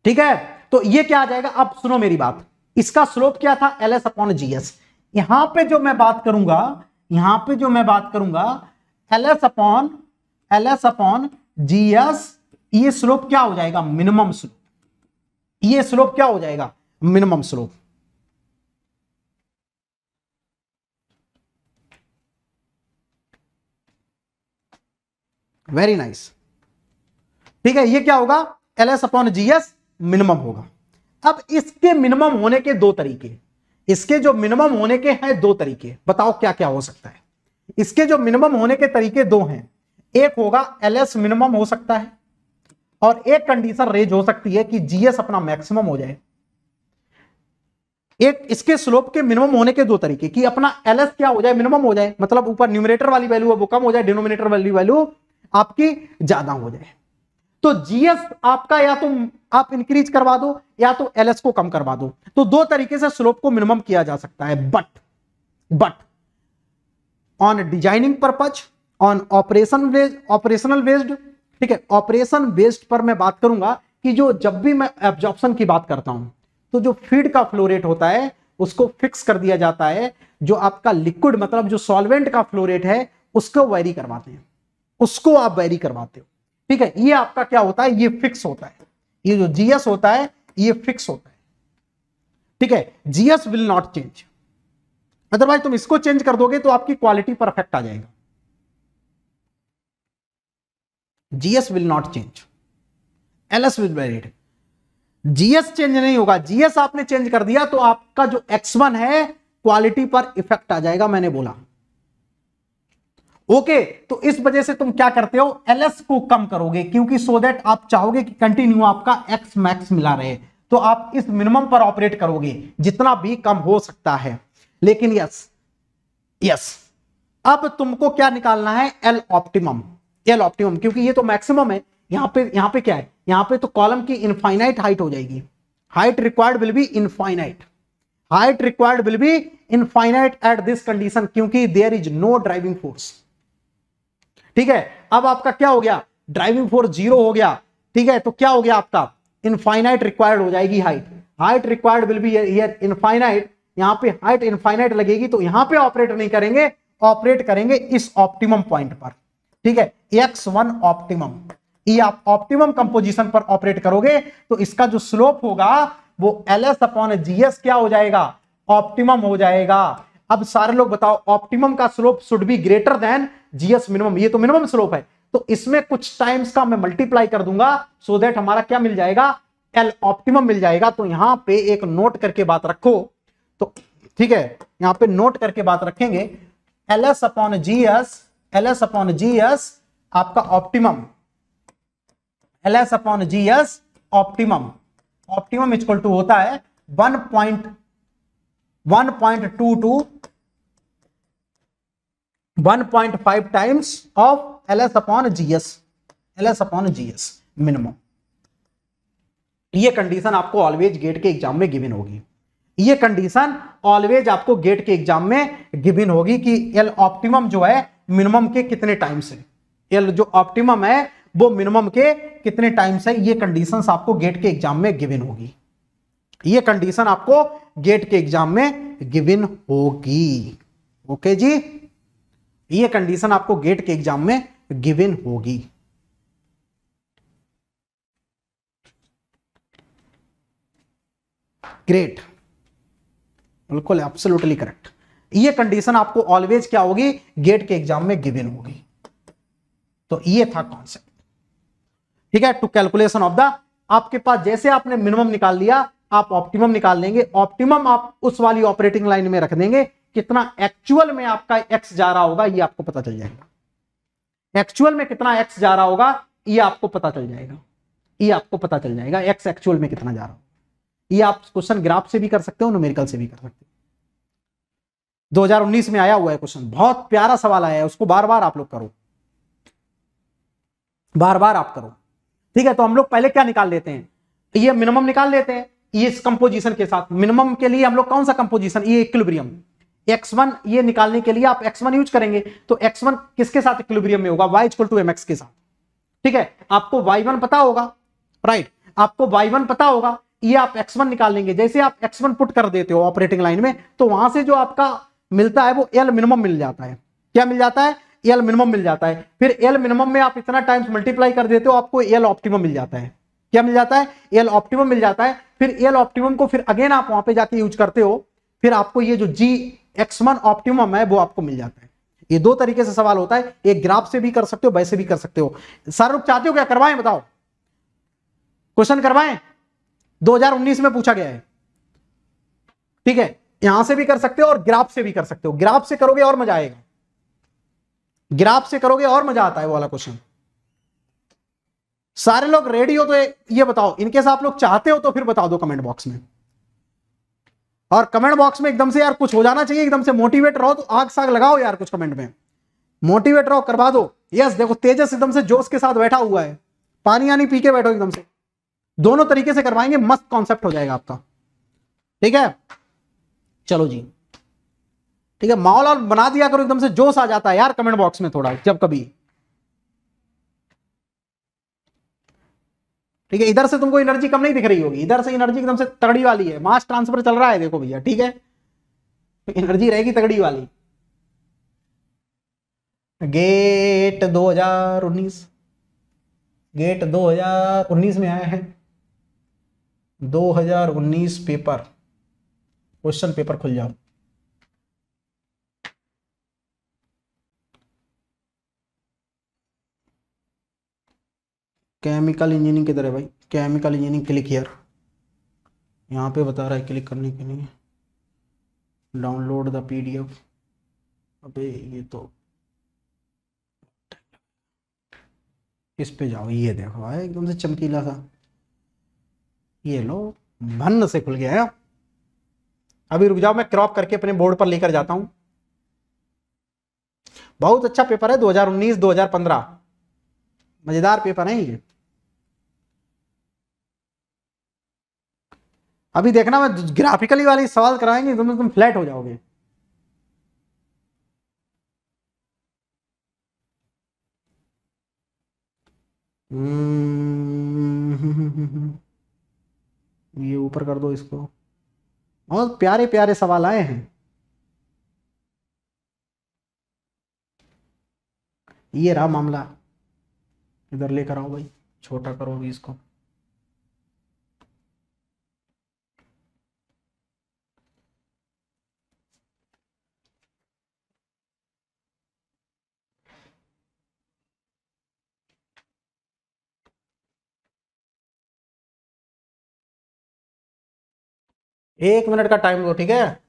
ठीक है? तो ये क्या आ जाएगा? अब सुनो मेरी बात। इसका स्लोप क्या था? एल एस अपॉन जीएस यहाँ पे जो मैं बात करूँगा, यहाँ पे जो मैं बात करूँगा L S upon L S upon GS ये स्लोप क्या हो जाएगा? Minimum slope. ये स्लोप क्या हो जाएगा? Minimum slope. वेरी नाइस ठीक है? ये क्या होगा? L S upon GS minimum होगा। अब इसके मिनिमम होने के दो तरीके। इसके जो मिनिमम होने के हैं दो तरीके। बताओ क्या क्या हो सकता है। इसके जो मिनिमम होने के तरीके दो हैं। एक होगा एल एस मिनिमम हो सकता है और एक कंडीशन रेज हो सकती है कि जीएस अपना मैक्सिमम हो जाए। एक इसके स्लोप के मिनिमम होने के दो तरीके कि अपना एल एस क्या हो जाए मिनिमम हो जाए। मतलब ऊपर न्यूमिनेटर वाली वैल्यू वो कम हो जाए डिनोमिनेटर वाली वैल्यू आपकी ज़्यादा हो जाए। तो जीएस आपका या तो आप इंक्रीज करवा दो या तो एलएस को कम करवा दो। तो दो तरीके से स्लोप को मिनिमम किया जा सकता है। But but on designing purpose on operation based operational based ठीक है ऑपरेशन बेस्ड पर मैं बात करूँगा कि जो जब भी मैं एब्जॉर्प्शन की बात करता हूँ तो जो फ़ीड का फ्लो रेट होता है, उसको फिक्स कर दिया जाता है। जो आपका लिक्विड मतलब जो सॉल्वेंट का फ्लो रेट है, उसको वेरी करवाते हैं। उसको आप वेरी करवाते हो। ठीक है, ये आपका क्या होता है? ये फिक्स होता है। ये जो जीएस होता है, ये फिक्स होता है। ठीक है? GS will not change otherwise तुम इसको चेंज कर दोगे तो आपकी क्वालिटी परफेक्ट आ जाएगा। GS will not change LS will varied GS change नहीं होगा। जीएस आपने चेंज कर दिया तो आपका जो एक्स वन है क्वालिटी पर इफ़ेक्ट आ जाएगा, मैंने बोला। ओके तो इस वजह से तुम क्या करते हो? एलएस को कम करोगे, क्योंकि सो देट आप चाहोगे कि कंटिन्यू आपका एक्स मैक्स मिला रहे। तो आप इस मिनिमम पर ऑपरेट करोगे, जितना भी कम हो सकता है। लेकिन यस यस अब तुमको क्या निकालना है? एल ऑप्टिमम एल ऑप्टिमम क्योंकि ये तो मैक्सिमम है। यहाँ पे यहाँ पे क्या है? यहाँ पे तो कॉलम की इनफाइनाइट हाइट हो जाएगी। Height required will be infinite height required will be infinite at this condition क्योंकि there is no driving force ठीक है? अब आपका क्या हो गया? ड्राइविंग फोर्स ज़ीरो हो गया। ठीक है? तो क्या हो गया आपका? इनफाइनाइट रिक्वायर्ड हो जाएगी height height required will be infinite यहाँ पे हाइट इनफाइनाइट लगेगी तो यहाँ पे ऑपरेट नहीं करेंगे ऑपरेट करेंगे इस ऑप्टिमम पॉइंट पर। ठीक है? एक्स वन ऑप्टिमम ये आप ऑप्टिमम कंपोजिशन पर ऑपरेट करोगे तो इसका जो स्लोप होगा, वो एल एस अपॉन जीएस क्या हो जाएगा? ऑप्टिमम हो जाएगा। अब सारे लोग बताओ ऑप्टिमम का slope should be greater than GS minimum ये तो मिनिमम स्लोप है। तो इसमें कुछ टाइम्स का मैं मल्टीप्लाई कर दूँगा सो देट हमारा क्या मिल जाएगा? एल ऑप्टिमम मिल जाएगा। तो यहाँ पे एक नोट करके बात रखो। तो ठीक है, यहाँ पे नोट करके बात रखेंगे। L S upon G S L S upon G S आपका optimum L S upon G S optimum optimum equal to होता है one point one point two to one point five times of L S upon G S L S upon G S minimum ये condition आपको always GATE के exam में given होगी. ये condition always आपको GATE के एग्ज़ाम में given होगी कि एल ऑप्टिमम जो है मिनिमम के कितने टाइम से एल जो ऑप्टिमम है, वो मिनिमम के कितने टाइम से ये कंडीशन आपको गेट के एग्ज़ाम में गिवन होगी. ये कंडीशन आपको गेट के एग्ज़ाम में गिवन होगी. ओके जी? ये कंडीशन आपको गेट के एग्ज़ाम में गिवन होगी। ग्रेट बिल्कुल एब्सोल्युटली करेक्ट ये कंडीशन आपको ऑलवेज क्या होगी? गेट के एग्ज़ाम में गिवन होगी। तो ये था कॉन्सेप्ट ठीक है टू कैलकुलेशन ऑफ़ द आपके पास जैसे आपने मिनिमम निकाल लिया, आप ऑप्टिमम निकाल लेंगे। ऑप्टिमम आप उस वाली ऑपरेटिंग लाइन में रख देंगे। कितना एक्चुअल में आपका एक्स जा रहा होगा, ये आपको पता चल जाएगा। एक्चुअल में कितना एक्स जा रहा होगा, ये आपको पता चल जाएगा। ये आपको पता चल जाएगा एक्स एक्चुअल में कितना जा रहा होगा। ये आप क्वेश्चन ग्राफ से भी कर सकते हो न्यूमेरिकल से भी कर सकते हो। 2019 में आया हुआ है क्वेश्चन बहुत प्यारा सवाल आया है, उसको बार बार आप लोग करो। बार बार आप करो। ठीक है तो हम लोग पहले क्या निकाल लेते हैं? ये मिनिमम निकाल लेते हैं। ये इस कंपोजिशन के साथ। मिनिमम के लिए हम लोग कौन सा कंपोजिशन ये इक्विलिब्रियम x1 ये निकालने के लिए आप x1 यूज़ करेंगे तो x1 किसके साथ इक्विलिब्रियम में होगा? Y इक्वल टू एम के साथ। ठीक है? आपको y1 पता होगा राइट आपको y1 पता होगा, ये आप x1 निकाल लेंगे। जैसे आप x1 पुट कर देते हो ऑपरेटिंग लाइन में तो वहाँ से जो आपका मिलता है, वो एल मिनिमम मिल जाता है। क्या मिल जाता है? एल मिनिमम मिल जाता है। फिर एल मिनिमम में आप इतना टाइम्स मल्टीप्लाई कर देते हो, आपको एल ऑप्टिमम मिल जाता है। क्या मिल जाता है? एल ऑप्टिमम मिल जाता है। फिर एल ऑप्टिमम को फिर अगेन आप वहाँ पे जाके यूज़ करते हो। फिर आपको ये जो जी एक्स वन ऑप्टिमम है वो आपको मिल जाता है। ये दो तरीके से सवाल होता है। एक ग्राफ से भी कर सकते हो, वैसे भी कर सकते हो। सारे लोग चाहते हो क्या? करवाएँ, बताओ। क्वेश्चन करवाएँ। 2019 में पूछा गया है। ठीक है? यहाँ से भी कर सकते हो और ग्राफ से भी कर सकते हो। ग्राफ से करोगे और मज़ा आएगा। ग्राफ से करोगे और मज़ा आता है वो वाला क्वेश्चन सारे लोग रेडी हो तो ये बताओ। इनकेस आप लोग चाहते हो तो फिर बता दो कमेंट बॉक्स में। और कमेंट बॉक्स में एकदम से यार कुछ हो जाना चाहिए, एकदम से मोटिवेट रहो तो आग साग लगाओ यार कुछ कमेंट में। मोटिवेट रहो, करवा दो। यस देखो, तेजस एकदम से जोश के साथ बैठा हुआ है। पानी यानी पी के बैठो एकदम से। दोनों तरीके से करवाएँगे, मस्त कॉन्सेप्ट हो जाएगा आपका। ठीक है? चलो जी। ठीक है, माहौल और बना दिया करो, एकदम से जोश आ जाता है यार कमेंट बॉक्स में थोड़ा, जब कभी। ठीक है, इधर से तुमको एनर्जी कम नहीं दिख रही होगी, इधर से एनर्जी एकदम से तगड़ी वाली है। मास ट्रांसफ़र चल रहा है, देखो भैया, ठीक है? एनर्जी रहेगी तगड़ी वाली। गेट 2019 गेट 2019 में आया है। 2019 पेपर क्वेश्चन पेपर खुल जाओ। केमिकल इंजीनियरिंग किधर है भाई? केमिकल इंजीनियरिंग क्लिक हियर यहाँ पे बता रहा है क्लिक करने के लिए. डाउनलोड द पीडीएफ अबे, ये तो इस पे जाओ, ये देखो आए एकदम से चमकीला सा. ये लो भन्न से खुल गया है अभी रुक जाओ, मैं क्रॉप करके अपने बोर्ड पर लेकर जाता हूँ. बहुत अच्छा पेपर है 2019 2015 मज़ेदार पेपर है ये. अभी देखना मैं ग्राफिकली वाली सवाल कराएँगे तुम तुम फ्लैट हो जाओगे। हम्म, ये ऊपर कर दो इसको। बहुत प्यारे प्यारे सवाल आए हैं। ये रहा मामला। इधर लेकर आओ भाई छोटा करो अभी इसको। एक मिनट का टाइम दो, ठीक है?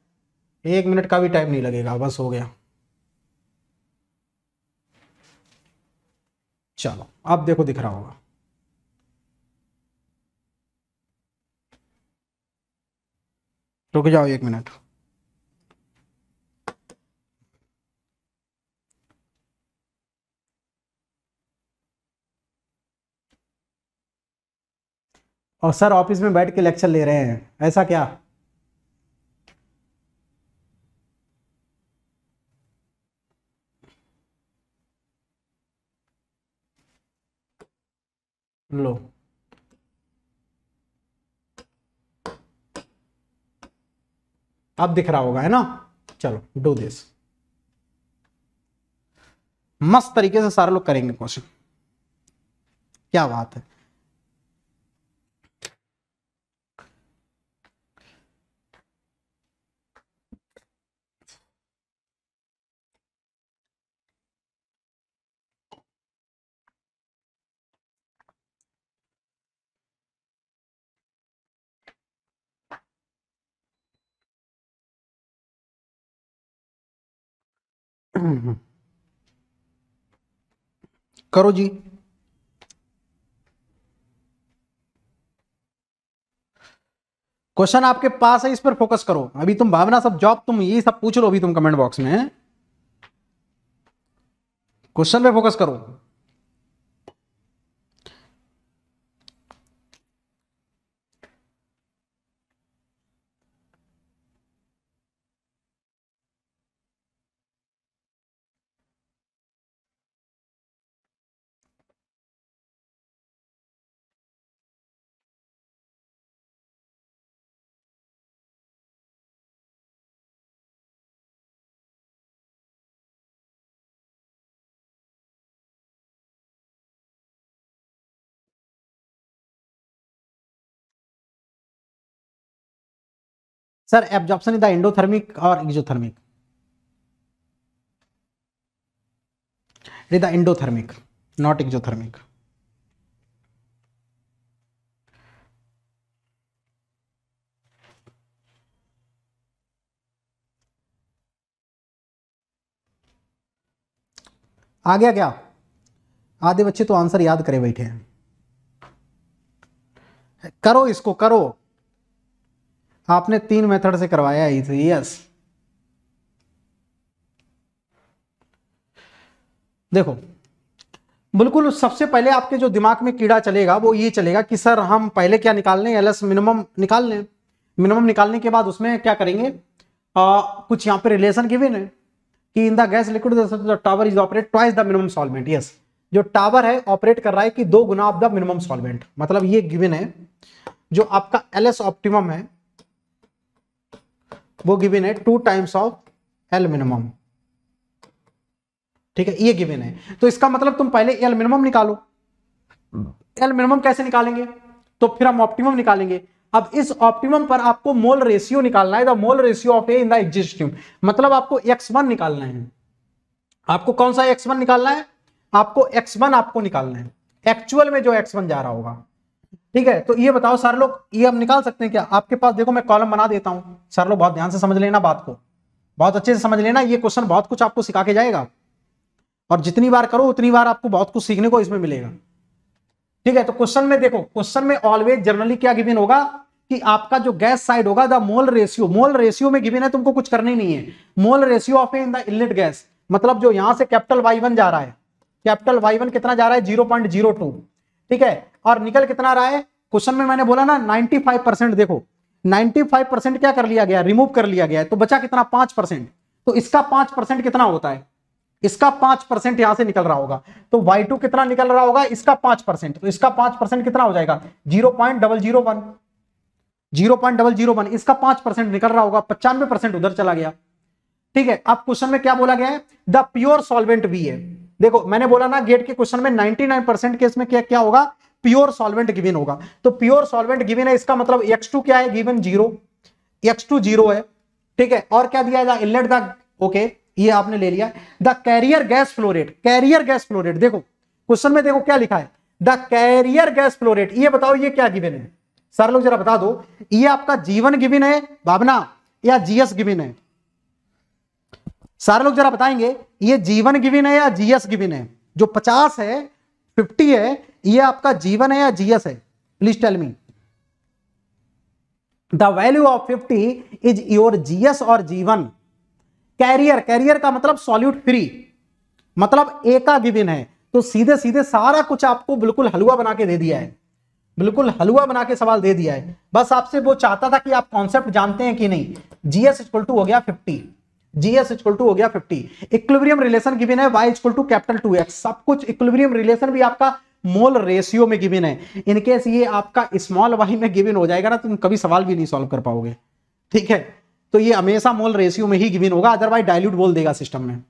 एक मिनट का भी टाइम नहीं लगेगा, बस हो गया। चलो, अब देखो दिख रहा होगा। रुक जाओ एक मिनट। और सर, ऑफ़िस में बैठ के लेक्चर ले रहे हैं। ऐसा क्या? लो। अब दिख रहा होगा, है ना? चलो डू दिस मस्त तरीके से सारे लोग करेंगे क्वेश्चन। क्या बात है। करो जी। क्वेश्चन आपके पास है, इस पर फोकस करो। अभी तुम भावना सब जॉब तुम ये सब पूछ लो अभी तुम कमेंट बॉक्स में। क्वेश्चन पे फोकस करो। Sir absorption in the endothermic और exothermic the endothermic not exothermic आ गया क्या? आधे बच्चे तो आंसर याद करे बैठे हैं। करो इसको, करो। आपने तीन मेथड से करवाया इसे यस देखो बिल्कुल सबसे पहले आपके जो दिमाग में कीड़ा चलेगा वो ये चलेगा कि सर हम पहले क्या निकाल लें एल एस मिनिमम निकाल लें मिनिमम निकालने के बाद उसमें क्या करेंगे? आ, कुछ यहाँ पे रिलेशन गिवन है कि in the gas liquid tower is operate twice the minimum solvent yes जो टावर है ऑपरेट कर रहा है कि दो गुना ऑफ़ द मिनिमम सॉल्वेंट मतलब ये गिवन है। जो आपका एल एस ऑप्टिमम है वो गिवन है two times of L minimum ठीक है, ये गिवन है। तो इसका मतलब तुम पहले एल मिनिमम निकालो। एल मिनिमम कैसे निकालेंगे? तो फिर हम ऑप्टिमम निकालेंगे। अब इस ऑप्टिमम पर आपको मोल रेशियो निकालना है। The mole ratio of A in the existing मतलब आपको एक्स वन निकालना है। आपको कौन सा एक्स वन निकालना है? आपको एक्स वन आपको निकालना है। एक्चुअल में जो एक्स वन जा रहा होगा। ठीक है? तो ये बताओ सर लोग, ये हम निकाल सकते हैं क्या? आपके पास देखो मैं कॉलम बना देता हूँ। सर लोग बहुत ध्यान से समझ लेना बात को। बहुत अच्छे से समझ लेना, ये क्वेश्चन बहुत कुछ आपको सिखा के जाएगा। और जितनी बार करो, उतनी बार आपको बहुत कुछ सीखने को इसमें मिलेगा। ठीक है? तो क्वेश्चन में देखो क्वेश्चन में ऑलवेज जनरली क्या गिवन होगा? कि आपका जो गैस साइड होगा the mole ratio mole ratio में गिवन है, तुमको कुछ करने नहीं है। Mole ratio of in the inlet gas मतलब जो यहाँ से कैपिटल वाई वन जा रहा है। कैपिटल वाई वन कितना जा रहा है? ज़ीरो पॉइंट ज़ीरो टू ठीक है? और निकल कितना रहा है? क्वेश्चन में मैंने बोला ना 95 परसेंट देखो। 95 परसेंट क्या कर लिया गया? रिमूव कर लिया गया है। तो बचा कितना? पाँच परसेंट तो इसका पाँच परसेंट कितना होता है? इसका पाँच परसेंट यहाँ से निकल रहा होगा। तो y2 कितना निकल रहा होगा? इसका पाँच परसेंट तो इसका पाँच परसेंट कितना हो जाएगा? Zero point double zero one zero point double zero one इसका पाँच परसेंट निकल रहा होगा। पचानवे परसेंट उधर चला गया। ठीक है? अब क्वेश्चन में क्या बोला गया है? द प्योर सॉल्वेंट बी है। देखो, मैंने बोला ना गेट के क्वेश्चन में 99 परसेंट केस में क्या क्या होगा? प्योर सॉल्वेंट गिवन होगा। तो प्योर सॉल्वेंट गिवन है, इसका मतलब x2 क्या है? गिवन ज़ीरो x2 ज़ीरो है। ठीक है? और क्या दिया जाए इलेट द ओके ये आपने ले लिया। The carrier gas flow rate carrier gas flow rate देखो क्वेश्चन में देखो क्या लिखा है? द कैरियर गैस फ्लोरेट ये बताओ, ये क्या गिवन है? सर लोग जरा बता दो। ये आपका जीवन गिविन है, भावना, या जीएस गिविन है? सारे लोग जरा बताएँगे, ये जीवन गिविन है या जीएस गिविन है? जो 50 है 50 है, ये आपका जीवन है या जीएस है? Please tell me the value of 50 is your GS और जीवन। कैरियर कैरियर का मतलब सॉल्यूट फ्री मतलब एका गिविन है। तो सीधे सीधे सारा कुछ आपको बिल्कुल हलवा बना के दे दिया है। बिल्कुल हलवा बना के सवाल दे दिया है। बस आपसे वो चाहता था कि आप कॉन्सेप्ट जानते हैं कि नहीं। जीएस इक्वल टू हो गया 50 जीएस इक्वल टू हो गया 50 इक्विलिब्रियम रिलेशन गिवन है Y equal to capital two X सब कुछ इक्विलिब्रियम रिलेशन भी आपका मोल रेशियो में गिवन है. इनकेस ये आपका स्मॉल वाई में गिवन हो जाएगा ना, तुम कभी सवाल भी नहीं सॉल्व कर पाओगे। ठीक है? तो ये हमेशा मोल रेशियो में ही गिवन होगा अदरवाइज़ डायल्यूट बोल देगा सिस्टम में।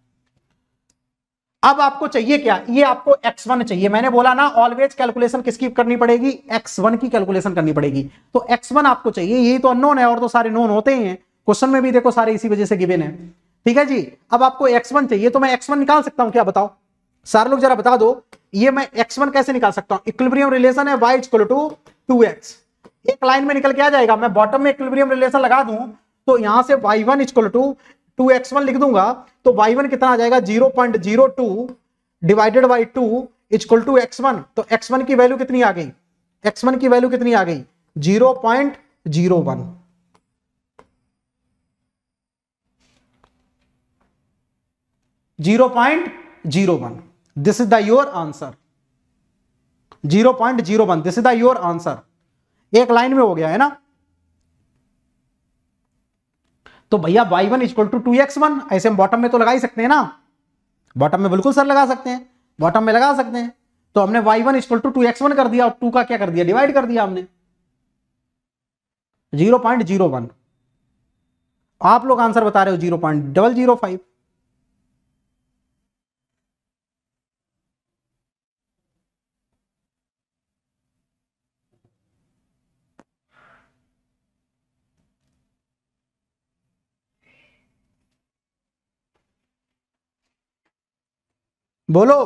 अब आपको चाहिए क्या? ये आपको x1 चाहिए। मैंने बोला ना ऑलवेज कैलकुलेशन किसकी करनी पड़ेगी? X1 की कैलकुलेशन करनी पड़ेगी। तो x1 आपको चाहिए। यही तो अननोन है और तो सारे नोन होते हैं। क्वेश्चन में भी देखो सारे इसी वजह से गिवेन है। ठीक है जी? अब आपको x1 चाहिए तो मैं x1 निकाल सकता हूँ, क्या बताओ? सारे लोग जरा बता दो, ये मैं x1 कैसे निकाल सकता हूँ? इक्विलिब्रियम रिलेशन है, y equal to two X एक लाइन में निकल के आ जाएगा, मैं बॉटम में इक्विलिब्रियम रिलेशन लगा दूँ तो यहाँ से y1 one equal to two X one लिख दूँगा तो वाई वन कितना आ जाएगा? Zero point zero two divided by two equal to X one तो एक्स वन की वैल्यू कितनी आ गई? एक्स वन की वैल्यू कितनी आ गई? Zero point zero one zero point zero one this is the your answer zero point zero one this is the your answer एक लाइन में हो गया, है ना? तो भैया Y one equal to two X one ऐसे हम बॉटम में तो लगा ही सकते हैं ना? बॉटम में बिल्कुल सर लगा सकते हैं। बॉटम में लगा सकते हैं। तो हमने y1 one equal to two X one कर दिया, और 2 का क्या कर दिया? डिवाइड कर दिया हमने। 0.01 आप लोग आंसर बता रहे हो 0.005 बोलो।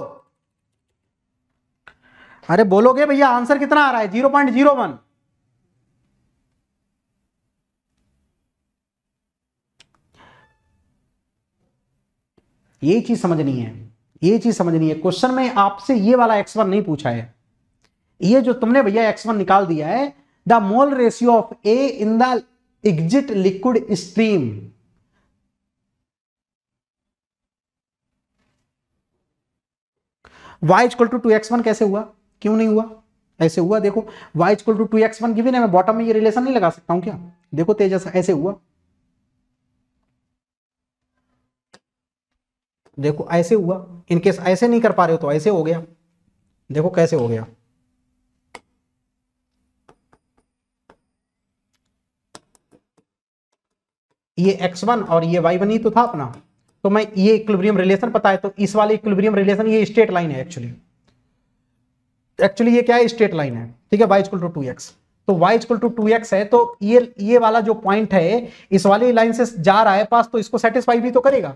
अरे बोलोगे भैया, आंसर कितना आ रहा है? Zero point zero one. ये चीज़ समझनी है, ये चीज़ समझनी है। क्वेश्चन में आपसे ये वाला एक्स वन नहीं पूछा है। ये जो तुमने भैया एक्स वन निकाल दिया है, the mole ratio of A in the exit liquid stream. Y equal to two X one कैसे हुआ? क्यों नहीं हुआ? ऐसे हुआ, देखो Y equal to two X one given है, मैं बॉटम में ये रिलेशन नहीं लगा सकता हूँ क्या? देखो तेजस ऐसे हुआ। देखो, ऐसे हुआ। इनकेस ऐसे नहीं कर पा रहे हो तो ऐसे हो गया। देखो कैसे हो गया। ये x1 और ये y1 ही तो था अपना। तो मैं ये इक्विलिब्रियम रिलेशन पता है तो इस वाले इक्विलिब्रियम रिलेशन ये स्ट्रेट लाइन है एक्चुअली एक्चुअली ये क्या है? स्ट्रेट लाइन है। ठीक है? Y equal to two X तो y इक्वल टू टू है तो ये ये वाला जो पॉइंट है, इस वाली लाइन से जा रहा है पास तो इसको सेटिस्फाई भी तो करेगा।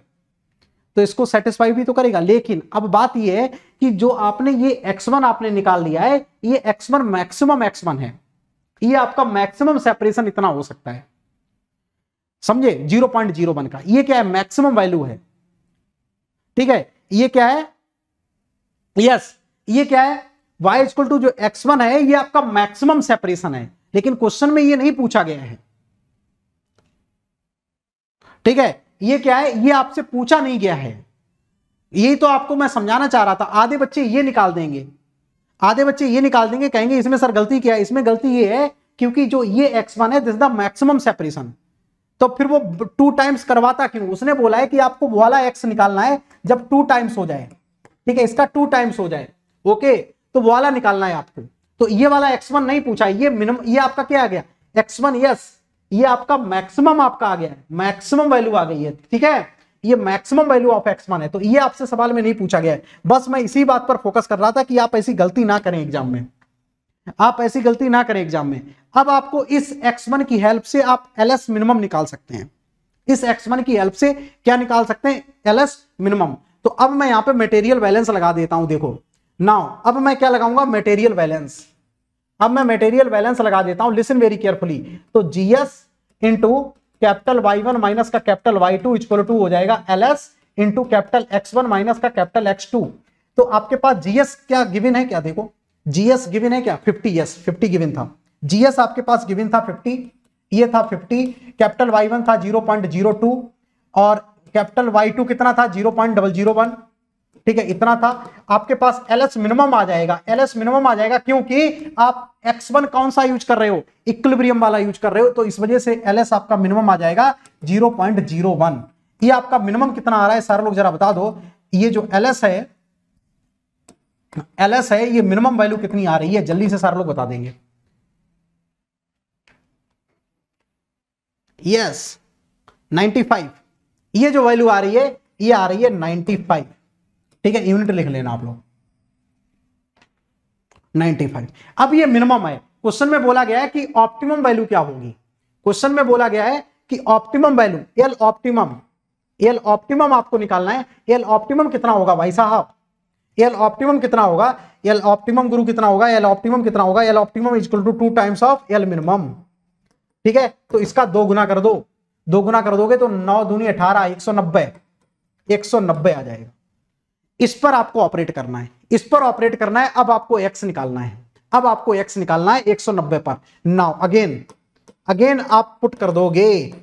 तो इसको सेटिस्फाई भी तो करेगा। लेकिन अब बात ये है कि जो आपने ये x1 आपने निकाल लिया है, ये x1 मैक्सिमम x1 है। ये आपका मैक्सिमम सेपरेशन इतना हो सकता है। समझे? ज़ीरो पॉइंट ज़ीरो वन का ये क्या है? मैक्सिमम वैल्यू है। ठीक है? ये क्या है? यस ये क्या है? Y इक्वल टू जो x1 है, ये आपका मैक्सिमम सेपरेशन है। लेकिन क्वेश्चन में ये नहीं पूछा गया है। ठीक है? ये क्या है? ये आपसे पूछा नहीं गया है। यही तो आपको मैं समझाना चाह रहा था। आधे बच्चे ये निकाल देंगे। आधे बच्चे ये निकाल देंगे, कहेंगे, इसमें सर गलती क्या है? इसमें गलती ये है, क्योंकि जो ये x1 है दिस द मैक्सिमम सेपरेशन तो फिर वो टू टाइम्स करवाता क्यों? उसने बोला है कि आपको वाला एक्स निकालना है जब टू टाइम्स हो जाए। ठीक है, इसका टू टाइम्स हो जाए। ओके तो वाला निकालना है आपको। तो ये वाला एक्स वन नहीं पूछा, ये मिनिमम ये आपका क्या आ गया? एक्स वन यस ये आपका मैक्सिमम आपका आ गया है। मैक्सिमम वैल्यू आ गई है। ठीक है? ये maximum value of X one है। तो ये आपसे सवाल में नहीं पूछा गया है। बस मैं इसी बात पर फोकस कर रहा था कि आप ऐसी गलती ना करें एग्ज़ाम में। आप ऐसी गलती ना करें एग्ज़ाम में। अब आपको इस x1 की हेल्प से आप एस मिनिमम निकाल सकते हैं। इस x1 की हेल्प से क्या निकाल सकते हैं? एस मिनिमम तो अब मैं यहाँ पे मटेरियल बैलेंस लगा देता हूँ, देखो। नाउ अब मैं क्या लगाऊँगा? मटेरियल बैलेंस अब मैं मटेरियल बैलेंस लगा देता हूँ लिसन वेरी केयरफुली तो GS into capital Y minus का कैपिटल वाई इक्वल टू हो जाएगा L S capital X minus का कैपिटल एक्स तो आपके पास जीएस क्या गिवन है? क्या देखो? जीएस गिवन है क्या? 50 यस 50 गिवन था। जीएस आपके पास गिवन था 50 ये था 50 कैपिटल वाई वन था 0.02 और कैपिटल वाई टू कितना था? 0.001 ठीक है, इतना था। आपके पास एल एस मिनिमम आ जाएगा। एल एस मिनिमम आ जाएगा क्योंकि आप एक्स वन कौन सा यूज़ कर रहे हो? इक्विलिब्रियम वाला यूज़ कर रहे हो तो इस वजह से एल एस आपका मिनिमम आ जाएगा 0.01 ये आपका मिनिमम कितना आ रहा है? सारे लोग जरा बता दो। ये जो एल एस है एल एस है ये मिनिमम वैल्यू कितनी आ रही है? जल्दी से सारे लोग बता देंगे। यस yes, 95 ये जो वैल्यू आ रही है ये आ रही है 95 ठीक है यूनिट लिख लेना आप लोग। 95 अब ये मिनिमम है। क्वेश्चन में बोला गया है कि ऑप्टिमम वैल्यू क्या होगी? क्वेश्चन में बोला गया है कि optimum value L optimum L optimum आपको निकालना है। एल ऑप्टिमम कितना होगा भाई साहब? एल ऑप्टिमम कितना होगा? एल ऑप्टिमम गुरु कितना होगा? एल ऑप्टिमम कितना होगा? L optimum equal to two times of L minimum ठीक है? तो इसका दो गुना कर दो। दो गुना कर दोगे तो नौ दूनी अठारह, एक सौ नब्बे। एक सौ नब्बे आ जाएगा। इस पर आपको ऑपरेट करना है। इस पर ऑपरेट करना है। अब आपको एक्स निकालना है। अब आपको एक्स निकालना है 190 पर। नाउ अगेन अगेन आप पुट कर दोगे।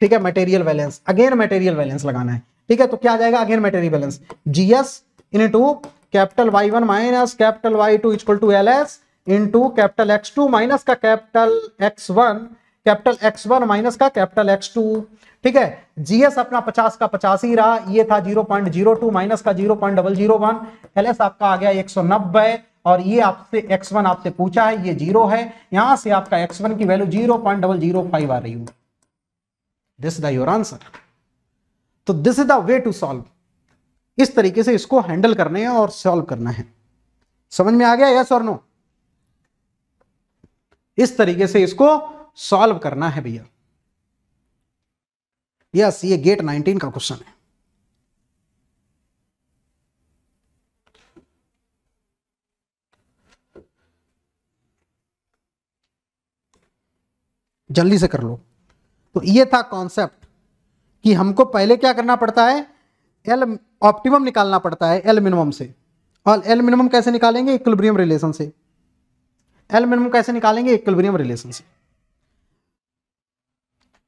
ठीक है? Material balance again material balance लगाना है। ठीक है? तो क्या आ जाएगा? Again material balance GS into capital Y one minus capital Y two equal to L S into capital X two minus का capital X one capital X one minus का कैपिटल एक्स टू ठीक है? GS अपना 50 का 50 ही रहा। ये था 0.02 minus का 0.001 एलएस आपका आ गया 190 और ये आपसे x1 आपसे पूछा है, ये ज़ीरो है। यहाँ से आपका x1 की वैल्यू 0.005 आ रही है। दिस द योर आंसर तो this is the way to solve इस तरीके से इसको हैंडल करने है और सॉल्व करना है। समझ में आ गया यस और नो? इस तरीके से इसको सॉल्व करना है भैया। यस, ये गेट 19 का क्वेश्चन है। जल्दी से कर लो। तो ये था कॉन्सेप्ट कि हमको पहले क्या करना पड़ता है? एल ऑप्टिमम निकालना पड़ता है एल मिनिमम से। और एल मिनिमम कैसे निकालेंगे? इक्विलिब्रियम रिलेशन से। एल मिनिमम कैसे निकालेंगे? इक्विलिब्रियम रिलेशन से।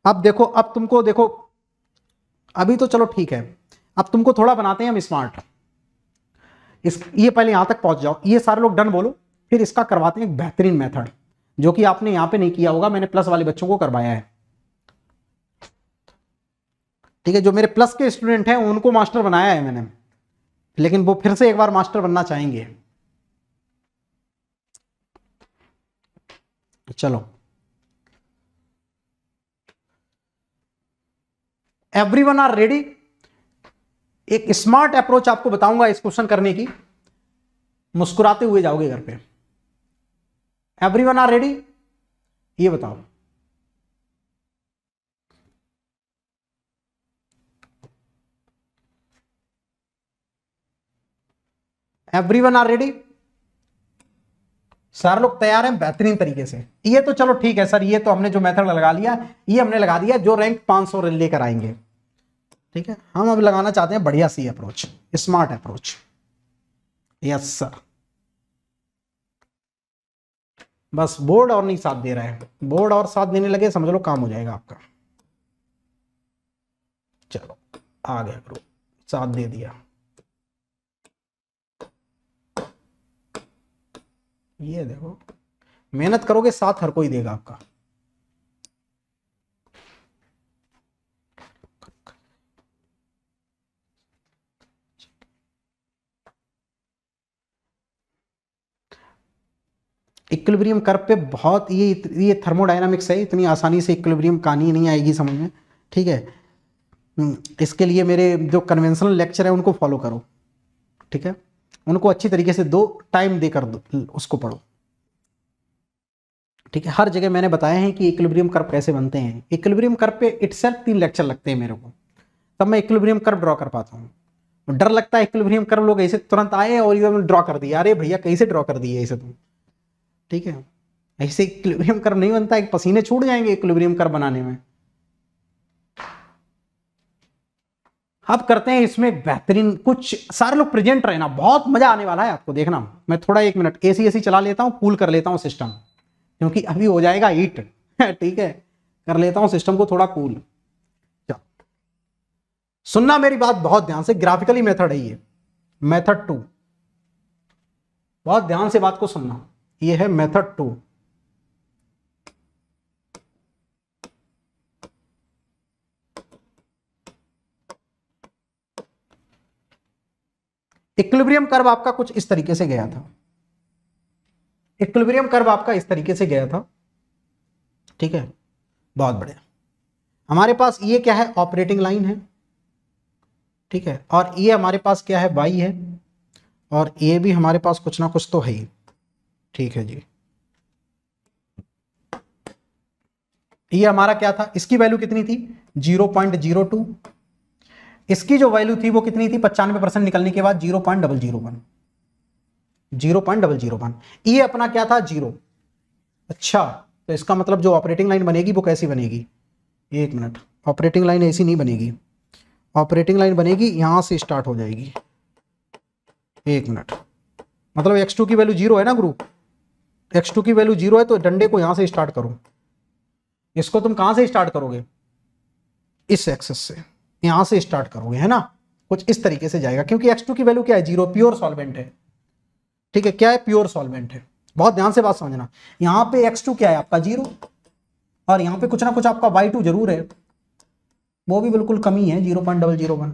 अब देखो, अब तुमको देखो, अभी तो चलो ठीक है। अब तुमको थोड़ा बनाते हैं हम स्मार्ट इस, ये पहले यहाँ तक पहुँच जाओ। ये सारे लोग डन बोलो। फिर इसका करवाते हैं एक बेहतरीन मेथड जो कि आपने यहाँ पे नहीं किया होगा। मैंने प्लस वाले बच्चों को करवाया है। ठीक है, जो मेरे प्लस के स्टूडेंट हैं, उनको मास्टर बनाया है मैंने। लेकिन वो फिर से एक बार मास्टर बनना चाहेंगे। चलो। एवरीवन आर रेडी एक स्मार्ट अप्रोच आपको बताऊँगा इस क्वेश्चन करने की। मुस्कुराते हुए जाओगे घर पे। एवरीवन आर रेडी ये बताओ। एवरीवन आर रेडी सारे लोग तैयार हैं, बेहतरीन तरीके से। ये तो चलो ठीक है सर, ये तो हमने जो मेथड लगा लिया, ये हमने लगा दिया, जो रैंक 500 लेकर आएँगे। ठीक है? हम अब लगाना चाहते हैं बढ़िया सी approach smart approach yes sir बस बोर्ड और नहीं साथ दे रहा है। बोर्ड और साथ देने लगे, समझ लो काम हो जाएगा आपका। चलो, आ गया साथ दे दिया। ये देखो मेहनत करोगे साथ हर कोई देगा आपका। इक्विलिब्रियम कर्व पे बहुत ये ये थर्मोडायनामिक्स है इतनी आसानी से इक्विलिब्रियम कहानी नहीं आएगी समझ में। ठीक है? हम्म, इसके लिए मेरे जो कन्वेंशनल लेक्चर है उनको फॉलो करो। ठीक है? उनको अच्छी तरीके से दो टाइम देकर उसको पढ़ो। ठीक है? हर जगह मैंने बताया है कि इक्विलिब्रियम कर्व कैसे बनते हैं। इक्विलिब्रियम कर्व पे इटसेल्फ तीन लेक्चर लगते हैं मेरे को। तब मैं इक्विलिब्रियम कर्व ड्रॉ कर पाता हूँ। डर लगता है इक्विलिब्रियम कर्व लोग ऐसे तुरंत आए और एकदम ड्रॉ कर दिया। अरे भैया, कैसे ड्रॉ कर दिए ऐसे तुम? ठीक है? ऐसे इक्विलिब्रियम कर्व नहीं बनता, एक पसीने छूट जाएँगे इक्विलिब्रियम कर्व बनाने में। अब करते हैं इसमें बेहतरीन, कुछ सारे लोग प्रेजेंट रहना बहुत मज़ा आने वाला है आपको देखना। मैं थोड़ा एक मिनट एसी एसी चला लेता हूँ कूल कर लेता हूँ सिस्टम क्योंकि अभी हो जाएगा हीट ठीक है, कर लेता हूँ सिस्टम को थोड़ा कूल सुनना मेरी बात बहुत ध्यान से ग्राफिकली मेथड है ये। मेथड टू बहुत ध्यान से बात को सुनना। ये है मेथड टू इक्विलिब्रियम कर्व आपका कुछ इस तरीके से गया था। इक्विलिब्रियम कर्व आपका इस तरीके से गया था। ठीक है? बहुत बढ़िया। हमारे पास ये क्या है? ऑपरेटिंग लाइन है। ठीक है? और ये हमारे पास क्या है? वाई है। और ये भी हमारे पास कुछ ना कुछ तो है ही। ठीक है जी। ये हमारा क्या था? इसकी वैल्यू कितनी थी? ज़ीरो पॉइंट ज़ीरो टू इसकी जो वैल्यू थी वो कितनी थी? पचानवे परसेंट निकलने के बाद zero point double zero one. Zero point double zero one. ये अपना क्या था? ज़ीरो। अच्छा तो इसका मतलब जो ऑपरेटिंग लाइन बनेगी वो कैसी बनेगी? एक मिनट। ऑपरेटिंग लाइन ऐसी नहीं बनेगी। ऑपरेटिंग लाइन बनेगी, यहाँ से स्टार्ट हो जाएगी। एक मिनट। मतलब एक्स टू की वैल्यू ज़ीरो है ना ग्रुप एक्स टू की वैल्यू ज़ीरो है तो डंडे को यहाँ से स्टार्ट करो। इसको तुम कहाँ से स्टार्ट करोगे? इस एक्सेस से। यहाँ से स्टार्ट करोगे है ना? कुछ इस तरीके से जाएगा, क्योंकि एक्स की वैल्यू क्या है? ज़ीरो प्योर सॉल्वेंट है। ठीक है, क्या है? प्योर सॉल्वेंट है। बहुत ध्यान से बात समझना। यहाँ पे एक्स टू क्या है? आपका ज़ीरो और यहाँ पे कुछ ना कुछ आपका वाई टू ज़रूर है। वो भी बिल्कुल कमी है zero point double zero one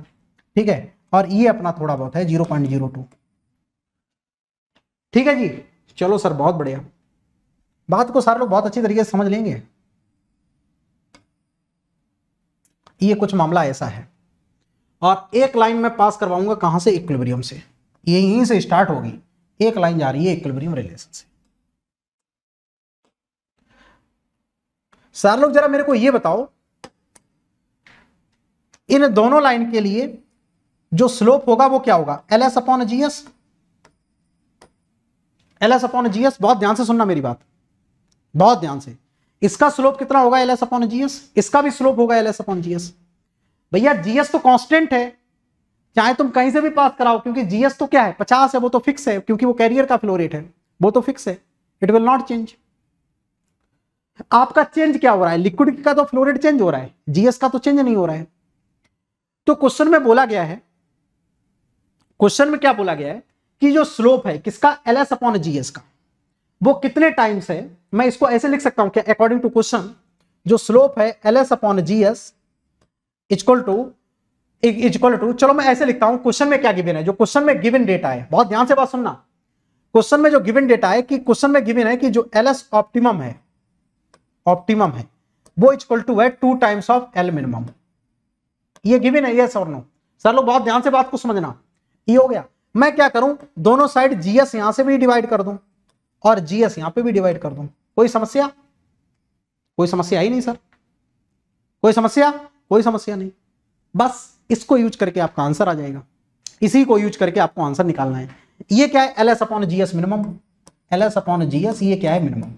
ठीक है? और ये अपना थोड़ा बहुत है ज़ीरो पॉइंट ज़ीरो टू ठीक है जी? चलो सर, बहुत बढ़िया। बात को सारे लोग बहुत अच्छी तरीके से समझ लेंगे। ये कुछ मामला ऐसा है। और एक लाइन में पास करवाऊँगा कहाँ से इक्विलिब्रियम से? यहीं से स्टार्ट होगी। एक लाइन जा रही है इक्विलिब्रियम रिलेशन से। सर लोग जरा मेरे को ये बताओ, इन दोनों लाइन के लिए जो स्लोप होगा वो क्या होगा? L S upon G S L S upon G S बहुत ध्यान से सुनना मेरी बात। बहुत ध्यान से। इसका स्लोप कितना होगा एल एस अपॉन जीएस? इसका भी स्लोप होगा एल एस अपॉन जीएस। भैया, जीएस तो कांस्टेंट है। चाहे तुम कहीं से भी पास कराओ, क्योंकि जीएस तो क्या है? पचास है, वो तो फिक्स है, क्योंकि वो कैरियर का फ्लो रेट है। वो तो फिक्स है। इट विल नॉट चेंज आपका चेंज क्या हो रहा है? लिक्विड का तो फ्लो रेट चेंज हो रहा है। जीएस का तो चेंज नहीं हो रहा है। तो क्वेश्चन में बोला गया है क्वेश्चन में क्या बोला गया है कि जो स्लोप है, किसका? एल एस अपॉन जीएस का। वो कितने टाइम्स है? मैं इसको ऐसे लिख सकता हूँ कि अकॉर्डिंग टू क्वेश्चन जो स्लोप है L S upon G S equal to equal to चलो मैं ऐसे लिखता हूँ क्वेश्चन में क्या गिवन है? जो क्वेश्चन में गिवन डेटा है, बहुत ध्यान से बात सुनना। क्वेश्चन में जो गिवन डेटा है, कि क्वेश्चन में गिवन है कि जो एल एस ऑप्टिमम है ऑप्टिमम है, वो इक्वल टू है two times of L minimum ये गिवन है यस और नो सर लोग बहुत ध्यान से बात को समझना। ये हो गया। मैं क्या करूँ? दोनों साइड जीएस यहाँ से भी डिवाइड कर दूँ। और जीएस यहाँ पे भी डिवाइड कर दूँ। कोई समस्या? कोई समस्या आई नहीं, सर? कोई समस्या? कोई समस्या नहीं। बस इसको यूज़ करके आपका आंसर आ जाएगा। इसी को यूज़ करके आपको आंसर निकालना है। ये क्या है? L S upon G S minimum L S upon G S ये क्या है? मिनिमम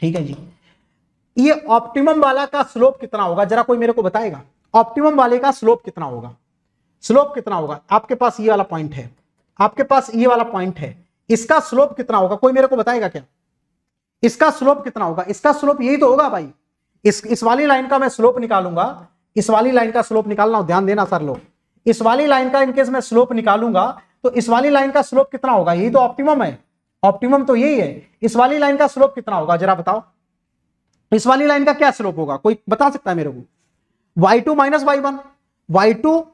ठीक है जी। ये ऑप्टिमम वाला का स्लोप कितना होगा? जरा कोई मेरे को बताएगा? ऑप्टिमम वाले का स्लोप कितना होगा? स्लोप कितना होगा? आपके पास ये वाला पॉइंट है। आपके पास ये वाला पॉइंट है। इसका स्लोप कितना होगा? कोई मेरे को बताएगा क्या? इसका स्लोप कितना होगा? इसका स्लोप यही तो होगा भाई। इस इस वाली लाइन का मैं स्लोप निकालूँगा। इस वाली लाइन का स्लोप निकालना, ध्यान देना सर लोग। इस वाली लाइन का इनकेस मैं स्लोप निकालूँगा तो इस वाली लाइन का स्लोप कितना होगा? यही तो ऑप्टिमम है। ऑप्टिमम तो यही है। इस वाली लाइन का स्लोप कितना होगा? जरा बताओ। इस वाली लाइन का क्या स्लोप होगा? कोई बता सकता है मेरे को? Y two minus Y one Y two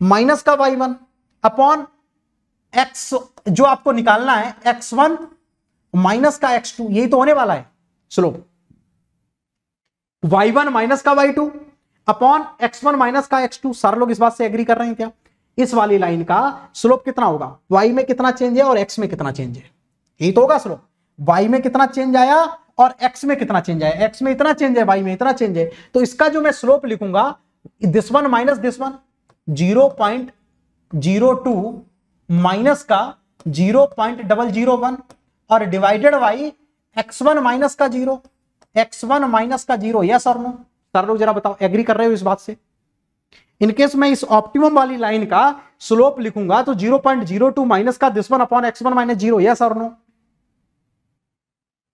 minus का वाई वन अपॉन एक्स जो आपको निकालना है एक्स वन माइनस का एक्स टू यही तो होने वाला है। स्लोप वाई वन माइनस का Y two upon X one minus का एक्स टू सारे लोग इस बात से एग्री कर रहे हैं क्या? इस वाली लाइन का स्लोप कितना होगा? वाई में कितना चेंज है और एक्स में कितना चेंज है? यही तो होगा स्लोप वाई में कितना चेंज आया और एक्स में कितना चेंज आया? एक्स में इतना चेंज है वाई में इतना चेंज है। तो इसका जो मैं स्लोप लिखूँगा this one minus this one zero point zero two minus का zero point double zero one और divided by X one minus का ज़ीरो, एक्स वन माइनस का ज़ीरो यस और नो सर लोग जरा बताओ एग्री कर रहे हो इस बात से? इनकेस मैं इस ऑप्टिमम वाली लाइन का स्लोप लिखूँगा तो 0.02 माइनस का this one upon X one minus zero yes और नो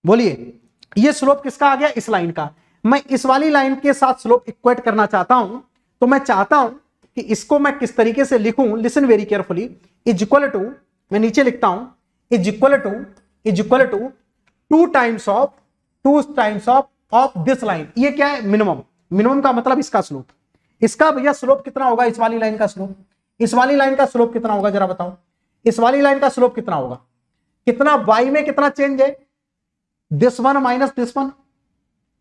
बोलिए, ये स्लोप किसका आ गया? इस लाइन का। मैं इस वाली लाइन के साथ स्लोप इक्वेट करना चाहता हूँ तो मैं चाहता हूँ कि इसको मैं किस तरीके से लिखूं listen very carefully is equal to मैं नीचे लिखता हूँ is equal to is equal to two times of two times of of this line ये क्या है? मिनिमम मिनिमम का मतलब इसका स्लोप इसका भैया स्लोप कितना होगा? इस वाली लाइन का स्लोप इस वाली लाइन का स्लोप कितना होगा? जरा बताओ. इस वाली लाइन का स्लोप कितना होगा? कितना? वाई में कितना चेंज है? This one minus this one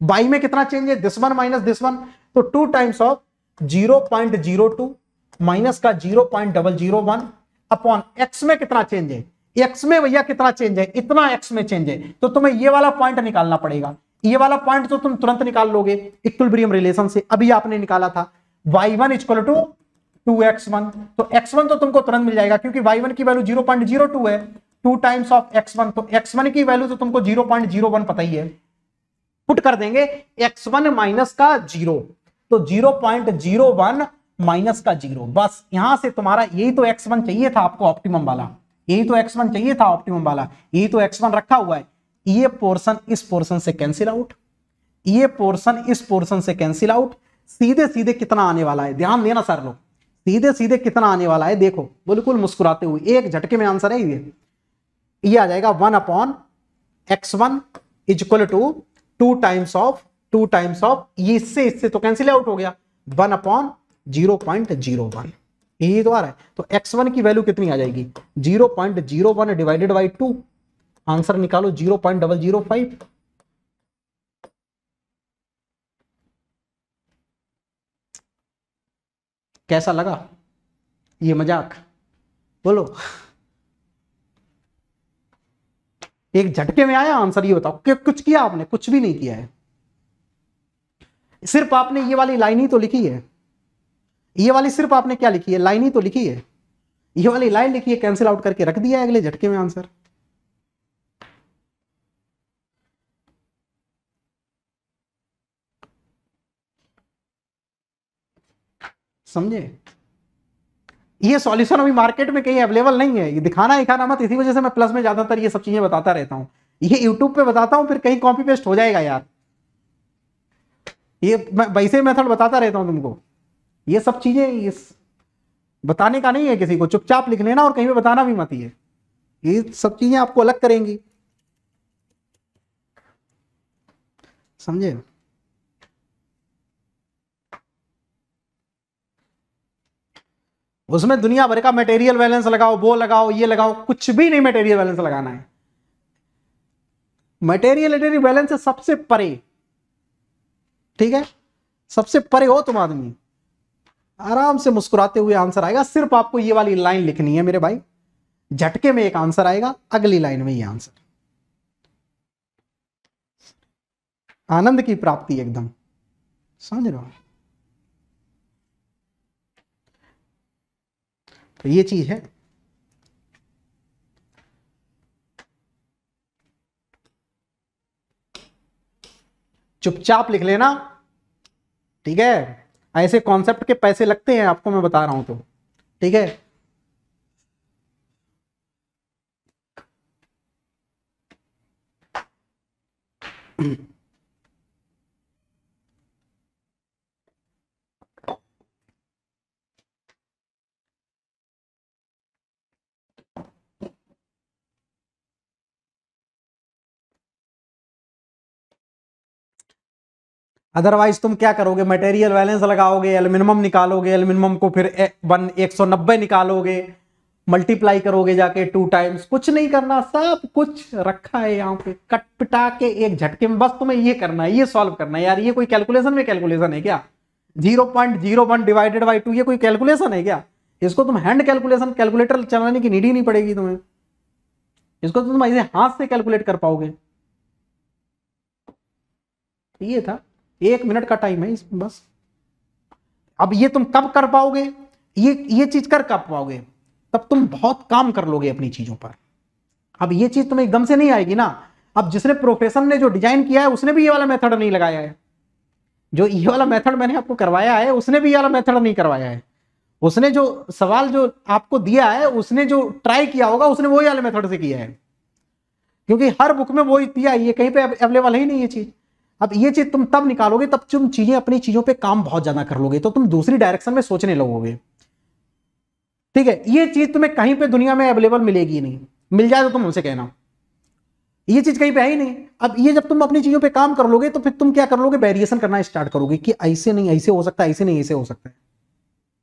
Y में कितना चेंज है? This one minus this one तो two times of zero point zero two minus का zero point double zero one upon X में कितना चेंज है? एक्स में भैया कितना चेंज है? इतना एक्स में चेंज है। तो तुम्हें ये वाला पॉइंट निकालना पड़ेगा। ये वाला पॉइंट तो तुम तुरंत निकाल लोगे इक्विलिब्रियम रिलेशन से। अभी आपने निकाला था। Y one equal to two X one तो एक्स वन तो तुमको तुरंत मिल जाएगा क्योंकि वाई वन की value zero point zero two है। Two times of X one तो एक्स वन की वैल्यू तो तुमको ज़ीरो पॉइंट ज़ीरो वन पता ही है। पुट कर देंगे। एक्स वन माइनस का ज़ीरो तो zero point zero one minus का ज़ीरो। बस, यहाँ से तुम्हारा यही तो एक्स वन चाहिए था आपको ऑप्टिमम वाला। यही तो एक्स वन चाहिए था ऑप्टिमम वाला। यही तो एक्स वन रखा हुआ है। ये पोर्शन इस पोर्शन से कैंसिल आउट ये पोर्शन इस पोर्शन से कैंसिल आउट सीधे सीधे कितना आने वाला है? ध्यान देना सर लोग। सीधे सीधे कितना आने वाला है? देखो, बिल्कुल मुस्कुराते हुए। एक झटके में आंसर है ये। ये आ जाएगा one upon X one is equal to two times of two times of ये इससे इससे तो कैंसिल आउट हो गया। One upon zero point zero one यही तो आ रहा है। तो एक्स वन की वैल्यू कितनी आ जाएगी? Zero point zero one divided by two answer निकालो zero point double zero five कैसा लगा? ये मज़ाक। बोलो। एक झटके में आया आंसर, ये बताओ, कि कुछ किया आपने? कुछ भी नहीं किया है। सिर्फ़ आपने ये वाली लाइन ही तो लिखी है। ये वाली सिर्फ़ आपने क्या लिखी है? लाइन ही तो लिखी है। ये वाली लाइन लिखी है कैंसिल आउट करके रख दिया है अगले झटके में आंसर समझे? ये सॉल्यूशन अभी मार्केट में कहीं अवेलेबल नहीं है। ये दिखाना दिखाना मत, इसी वजह से मैं प्लस में ज़्यादातर ये सब चीज़ें बताता रहता हूँ। ये यूट्यूब पे बताता हूँ, फिर कहीं कॉपी पेस्ट हो जाएगा यार। ये मैं वैसे मेथड बताता रहता हूँ तुमको। ये सब चीज़ें, ये बताने का नहीं है किसी को। चुपचाप लिख लेना और कहीं पे बताना भी मत ये। ये सब चीज़ें आपको अलग करेंगी। समझे? उसमें दुनिया भर का मटेरियल बैलेंस लगाओ, वो लगाओ, ये लगाओ, कुछ भी नहीं मटेरियल बैलेंस लगाना है। मटेरियल बैलेंस सबसे परे ठीक है? सबसे परे हो तुम आदमी। आराम से मुस्कुराते हुए आंसर आएगा। सिर्फ़ आपको ये वाली लाइन लिखनी है मेरे भाई। झटके में एक आंसर आएगा। अगली लाइन में ये आंसर। आनंद की प्राप्ति एकदम। समझ रहे हो? तो ये चीज़ है। चुपचाप लिख लेना। ठीक है? ऐसे कॉन्सेप्ट के पैसे लगते हैं आपको मैं बता रहा हूँ तो। ठीक है? अदरवाइज़ तुम क्या करोगे? मटेरियल बैलेंस लगाओगे एलमिनिमम निकालोगे एलमिनिमम को फिर वन एक सौ नब्बे निकालोगे मल्टीप्लाई करोगे जाके टू टाइम्स कुछ नहीं करना, सब कुछ रखा है यहाँ पे। कट पिटा के एक झटके में बस तुम्हें ये करना है, ये सॉल्व करना है। यार, ये कोई कैलकुलेशन में कैलकुलेशन है क्या? Zero point zero one divided by two ये कोई कैलकुलेशन है क्या? इसको तुम हैंड कैलकुलेशन कैलकुलेटर चलाने की नीड ही नहीं पड़ेगी तुम्हें। इसको तो तुम ऐसे हाथ से कैलकुलेट कर पाओगे। ये था। एक मिनट का टाइम है इसमें बस। अब ये तुम कब कर पाओगे? ये ये चीज़ कर कब पाओगे? तब तुम बहुत काम कर लोगे अपनी चीज़ों पर। अब ये चीज़ तुम्हें एकदम से नहीं आएगी ना। अब जिसने प्रोफेशन ने जो डिज़ाइन किया है, उसने भी ये वाला मेथड नहीं लगाया है। जो ये वाला मेथड मैंने आपको करवाया है, उसने भी ये वाला मेथड नहीं करवाया है। उसने जो सवाल जो आपको दिया है, उसने जो ट्राई किया होगा, उसने वही वाले मेथड से किया है। क्योंकि हर बुक में वही दिया ये कहीं पे अवेलेबल है ही नहीं ये चीज़। अब ये चीज़ तुम तब निकालोगे, तब तुम चीज़ें अपनी चीज़ों पे काम बहुत ज़्यादा कर लोगे तो तुम दूसरी डायरेक्शन में सोचने लगोगे। ठीक है, ये चीज़ तुम्हें कहीं पे दुनिया में अवेलेबल मिलेगी नहीं। मिल जाए तो तुम उनसे कहना। ये चीज़ कहीं पे है ही नहीं। अब ये जब तुम अपनी चीज़ों पे काम कर लोगे तो फिर तुम क्या कर लोगे? वेरिएशन करना स्टार्ट करोगे कि ऐसे नहीं, ऐसे हो सकता ऐसे नहीं, ऐसे हो सकता है।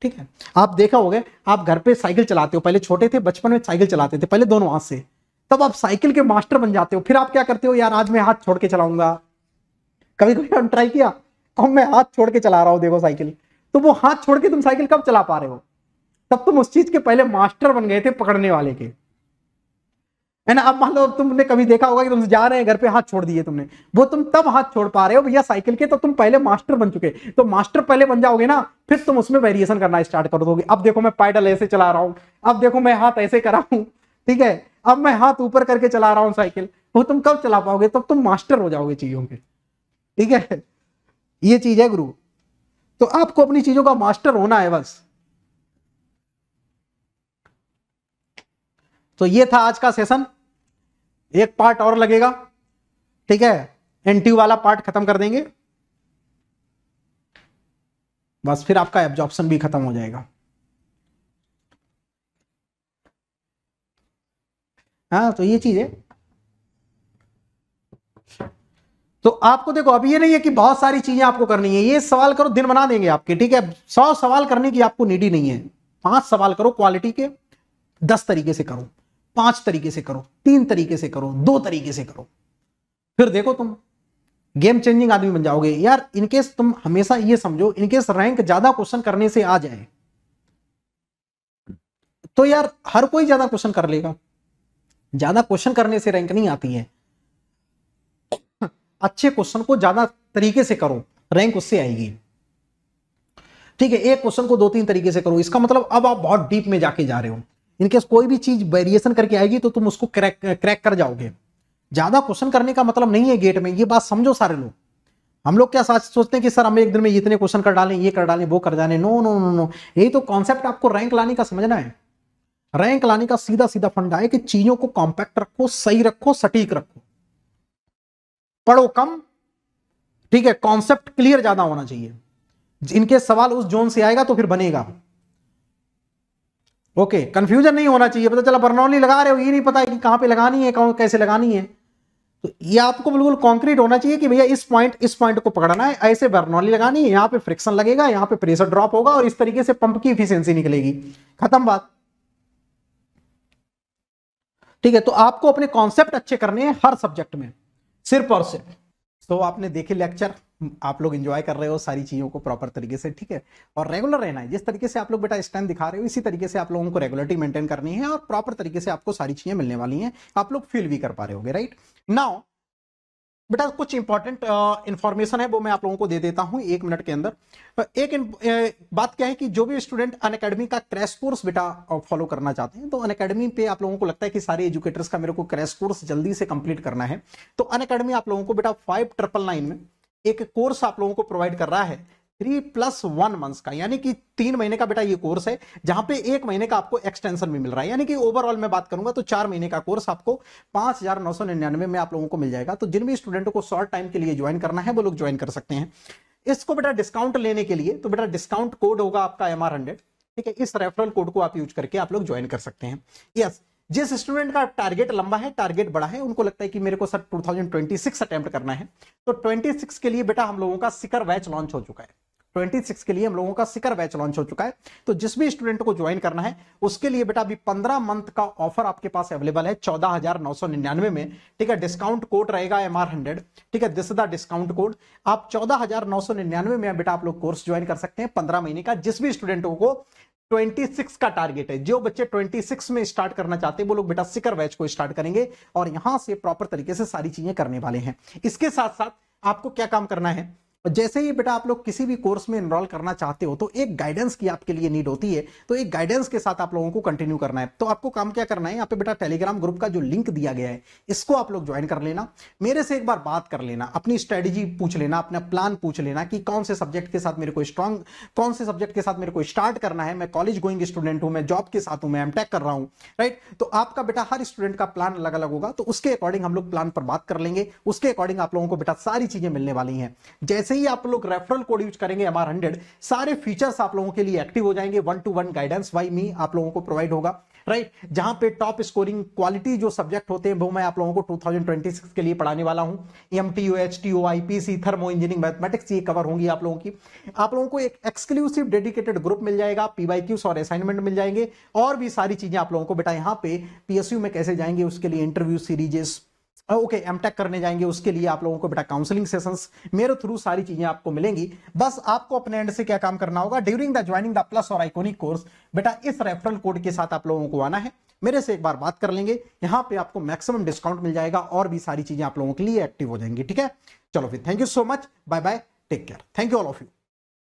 ठीक है, आप देखा होगा, आप घर पे साइकिल चलाते हो। पहले छोटे थे, बचपन में साइकिल चलाते थे, पहले दोनों हाथ से। तब आप साइकिल के मास्टर बन जाते हो। फिर आप क्या करते हो? यार, आज मैं हाथ छोड़ के चलाऊँगा। कभी कभी हम ट्राई किया अब मैं हाथ छोड़ के चला रहा हूँ, देखो साइकिल। तो वो हाथ छोड़ के तुम साइकिल कब चला पा रहे हो? तब तुम उस चीज़ के पहले मास्टर बन गए थे पकड़ने वाले के। है ना? अब मान लो, तुमने कभी देखा होगा कि तुम जा रहे हैं, घर पे हाथ छोड़ दिए तुमने। वो तुम तब हाथ छोड़ पा रहे हो भैया साइकिल के तो तुम पहले मास्टर बन चुके। तो मास्टर पहले बन जाओगे ना, फिर तुम उसमें वेरिएशन करना स्टार्ट कर दोगे। अब देखो मैं पैडल ऐसे चला रहा हूँ, अब देखो मैं हाथ ऐसे करा हूँ, ठीक है? अब मैं हाथ ऊपर करके चला रहा हूँ साइकिल। वो तुम कब चला पाओगे? तब तुम मास्टर हो जाओगे चीज़ों के। ठीक है? ये चीज़ है गुरु। तो आपको अपनी चीज़ों का मास्टर होना है बस। तो ये था आज का सेशन एक पार्ट और लगेगा। ठीक है? एनटीयू वाला पार्ट खत्म कर देंगे। बस फिर आपका एब्जॉर्प्शन भी खत्म हो जाएगा। हाँ तो ये चीज़ है। तो आपको देखो, अब ये नहीं है कि बहुत सारी चीज़ें आपको करनी है। ये सवाल करो, दिन बना देंगे आपके, ठीक है? सौ सवाल करने की आपको नीडी नहीं है। पाँच सवाल करो क्वालिटी के, दस तरीके से करो, पाँच तरीके से करो, तीन तरीके से करो, दो तरीके से करो। फिर देखो तुम, गेम चेंजिंग आदमी बन जाओगे। यार इनकेस तुम हमेशा ये समझो इनकेस रैंक ज़्यादा क्वेश्चन करने से आ जाए तो यार हर कोई ज़्यादा क्वेश्चन कर लेगा। ज़्यादा क्वेश्चन करने से रैंक नहीं आती है। अच्छे क्वेश्चन को ज़्यादा तरीके से करो। रैंक उससे आएगी। ठीक है, एक क्वेश्चन को दो तीन तरीके से करो। इसका मतलब अब आप बहुत डीप में जाके जा रहे हो। इनकेस कोई भी चीज़ वेरिएशन करके आएगी तो तुम उसको क्रैक क्रैक कर जाओगे। ज़्यादा क्वेश्चन करने का मतलब नहीं है गेट में। ये बात समझो सारे लोग। हम लोग क्या सोचते हैं कि सर, हम एक दिन में इतने क्वेश्चन कर डालें, ये कर डालें, वो कर डालें। नो नो नो नो यही तो कॉन्सेप्ट आपको रैंक लाने का समझना है। रैंक लाने का सीधा सीधा फंडा है कि चीज़ों को कॉम्पैक्ट रखो, सही रखो, सटीक रखो। पढ़ो कम। ठीक है कॉन्सेप्ट क्लियर ज़्यादा होना चाहिए। इनके सवाल उस जोन से आएगा तो फिर बनेगा। ओके कंफ्यूजन नहीं होना चाहिए। पता चला बर्नौली लगा रहे हो, ये नहीं पता है कि कहाँ पे लगानी है कौन कैसे लगानी है। तो ये आपको बिल्कुल कॉन्क्रीट होना चाहिए कि भैया इस पॉइंट इस पॉइंट को पकड़ना है। ऐसे बर्नौली लगानी है, यहाँ पे फ्रिक्शन लगेगा, यहाँ पे प्रेशर ड्रॉप होगा और इस तरीके से पंप की इफिशियंसी निकलेगी। खत्म बात। ठीक है तो आपको अपने कॉन्सेप्ट अच्छे करने हैं हर सब्जेक्ट में। सिर्फ़ और सिर्फ़। तो आपने देखे लेक्चर आप लोग एंजॉय कर रहे हो सारी चीज़ों को प्रॉपर तरीके से, ठीक है? और रेगुलर रहना है। जिस तरीके से आप लोग बेटा स्टैंड दिखा रहे हो, इसी तरीके से आप लोगों को रेगुलरिटी मेंटेन करनी है और प्रॉपर तरीके से आपको सारी चीज़ें मिलने वाली हैं। आप लोग फील भी कर पा रहे होगे राइट नाउ बेटा, कुछ इंपॉर्टेंट इंफॉर्मेशन है, वो मैं आप लोगों को दे देता हूँ एक मिनट के अंदर। एक बात क्या है कि जो भी स्टूडेंट अन का क्रैश कोर्स बेटा फॉलो करना चाहते हैं तो अन पे आप लोगों को लगता है कि सारे एजुकेटर्स का मेरे को क्रैश कोर्स जल्दी से कंप्लीट करना है। तो अन आप लोगों को बेटा फाइव ट्रिपल नाइन में एक कोर्स आप लोगों को प्रोवाइड कर रहा है। थ्री प्लस वन मंथ्स का, यानी कि तीन महीने का बेटा ये कोर्स है, जहाँ पे एक महीने का आपको एक्सटेंशन भी मिल रहा है। यानी कि ओवरऑल मैं बात करूँगा तो चार महीने का कोर्स आपको पाँच हज़ार नौ सौ निन्यानवे में आप लोगों को मिल जाएगा। तो जिन भी स्टूडेंटों को शॉर्ट टाइम के लिए ज्वाइन करना है, वो लोग ज्वाइन कर सकते हैं। इसको बेटा डिस्काउंट लेने के लिए तो बेटा डिस्काउंट कोड होगा आपका एम आर हंड्रेड ठीक है? इस रेफरल कोड को आप यूज़ करके आप लोग ज्वाइन कर सकते हैं। यस जिस स्टूडेंट का टारगेट लंबा है टारगेट बड़ा है, उनको लगता है कि मेरे को सर 2026 अटेम्प्ट करना है। तो 26 के लिए बेटा हम लोगों का सिकर बैच लॉन्च हो चुका है। 26 के लिए हम लोगों का सिकर बैच लॉन्च हो चुका है। तो जिस भी स्टूडेंट को ज्वाइन करना है, उसके लिए बेटा अभी 15 मंथ का ऑफ़र आपके पास अवेलेबल है, चौदह में। ठीक है, डिस्काउंट कोड रहेगा एम आर हंड्रेड ठीक है दिस द डिस्काउंट कोड आप चौदह में बेटा आप लोग कोर्स ज्वाइन कर सकते हैं पंद्रह महीने का। जिस भी स्टूडेंटों को 26 का टारगेट है, जो बच्चे 26 में स्टार्ट करना चाहते हैं, वो लोग बेटा सिकर बैच को स्टार्ट करेंगे और यहाँ से प्रॉपर तरीके से सारी चीज़ें करने वाले हैं। इसके साथ साथ आपको क्या काम करना है? और जैसे ही बेटा आप लोग किसी भी कोर्स में इनरोल करना चाहते हो तो एक गाइडेंस की आपके लिए नीड होती है। तो एक गाइडेंस के साथ आप लोगों को कंटिन्यू करना है। तो आपको काम क्या करना है? यहाँ पे बेटा टेलीग्राम ग्रुप का जो लिंक दिया गया है, इसको आप लोग ज्वाइन कर लेना। मेरे से एक बार बात कर लेना, अपनी स्ट्रेटेजी पूछ लेना, अपना प्लान पूछ लेना कि कौन से सब्जेक्ट के साथ मेरे को स्ट्रॉन्ग कौन से सब्जेक्ट के साथ मेरे को स्टार्ट करना है। मैं कॉलेज गोइंग स्टूडेंट हूँ, मैं जॉब के साथ हूँ, मैं एमटेक कर रहा हूँ राइट तो आपका बेटा हर स्टूडेंट का प्लान अलग अलग होगा। तो उसके अकॉर्डिंग हम लोग प्लान पर बात कर लेंगे। उसके अकॉर्डिंग आप लोगों को बेटा सारी चीज़ें मिलने वाली हैं। जैसे ही आप लोग रेफरल कोड यूज़ करेंगे एम हंड्रेड सारे फीचर्स आप लोगों के लिए एक्टिव हो जाएँगे। One to one guidance by me आप लोगों को प्रोवाइड होगा। Right right? जहाँ पे टॉप स्कोरिंग क्वालिटी जो सब्जेक्ट होते हैं, वो मैं आप लोगों को 2026 के लिए पढ़ाने वाला हूँ। M T O H T O I P C thermo engineering mathematics ये कवर होंगी आप लोगों की। आप लोगों को एक एक्सक्लूसिव डेडिकेटेड ग्रुप मिल जाएगा। पीवाई क्यूस और असाइनमेंट मिल जाएँगे। और भी सारी चीज़ें आप लोगों को बेटा यहाँ पे पीएसयू में कैसे जाएँगे, उसके लिए इंटरव्यू सीरीजेस ओके एमटेक करने जाएँगे, उसके लिए आप लोगों को बेटा काउंसलिंग सेशंस मेरे थ्रू सारी चीज़ें आपको मिलेंगी। बस आपको अपने एंड से क्या काम करना होगा? During the joining the plus और आइकोनिक कोर्स बेटा इस रेफरल कोड के साथ आप लोगों को आना है। मेरे से एक बार बात कर लेंगे, यहाँ पे आपको मैक्सिमम डिस्काउंट मिल जाएगा और भी सारी चीज़ें आप लोगों के लिए एक्टिव हो जाएँगी, ठीक है? चलो फिर thank you so much bye bye take care thank you all of you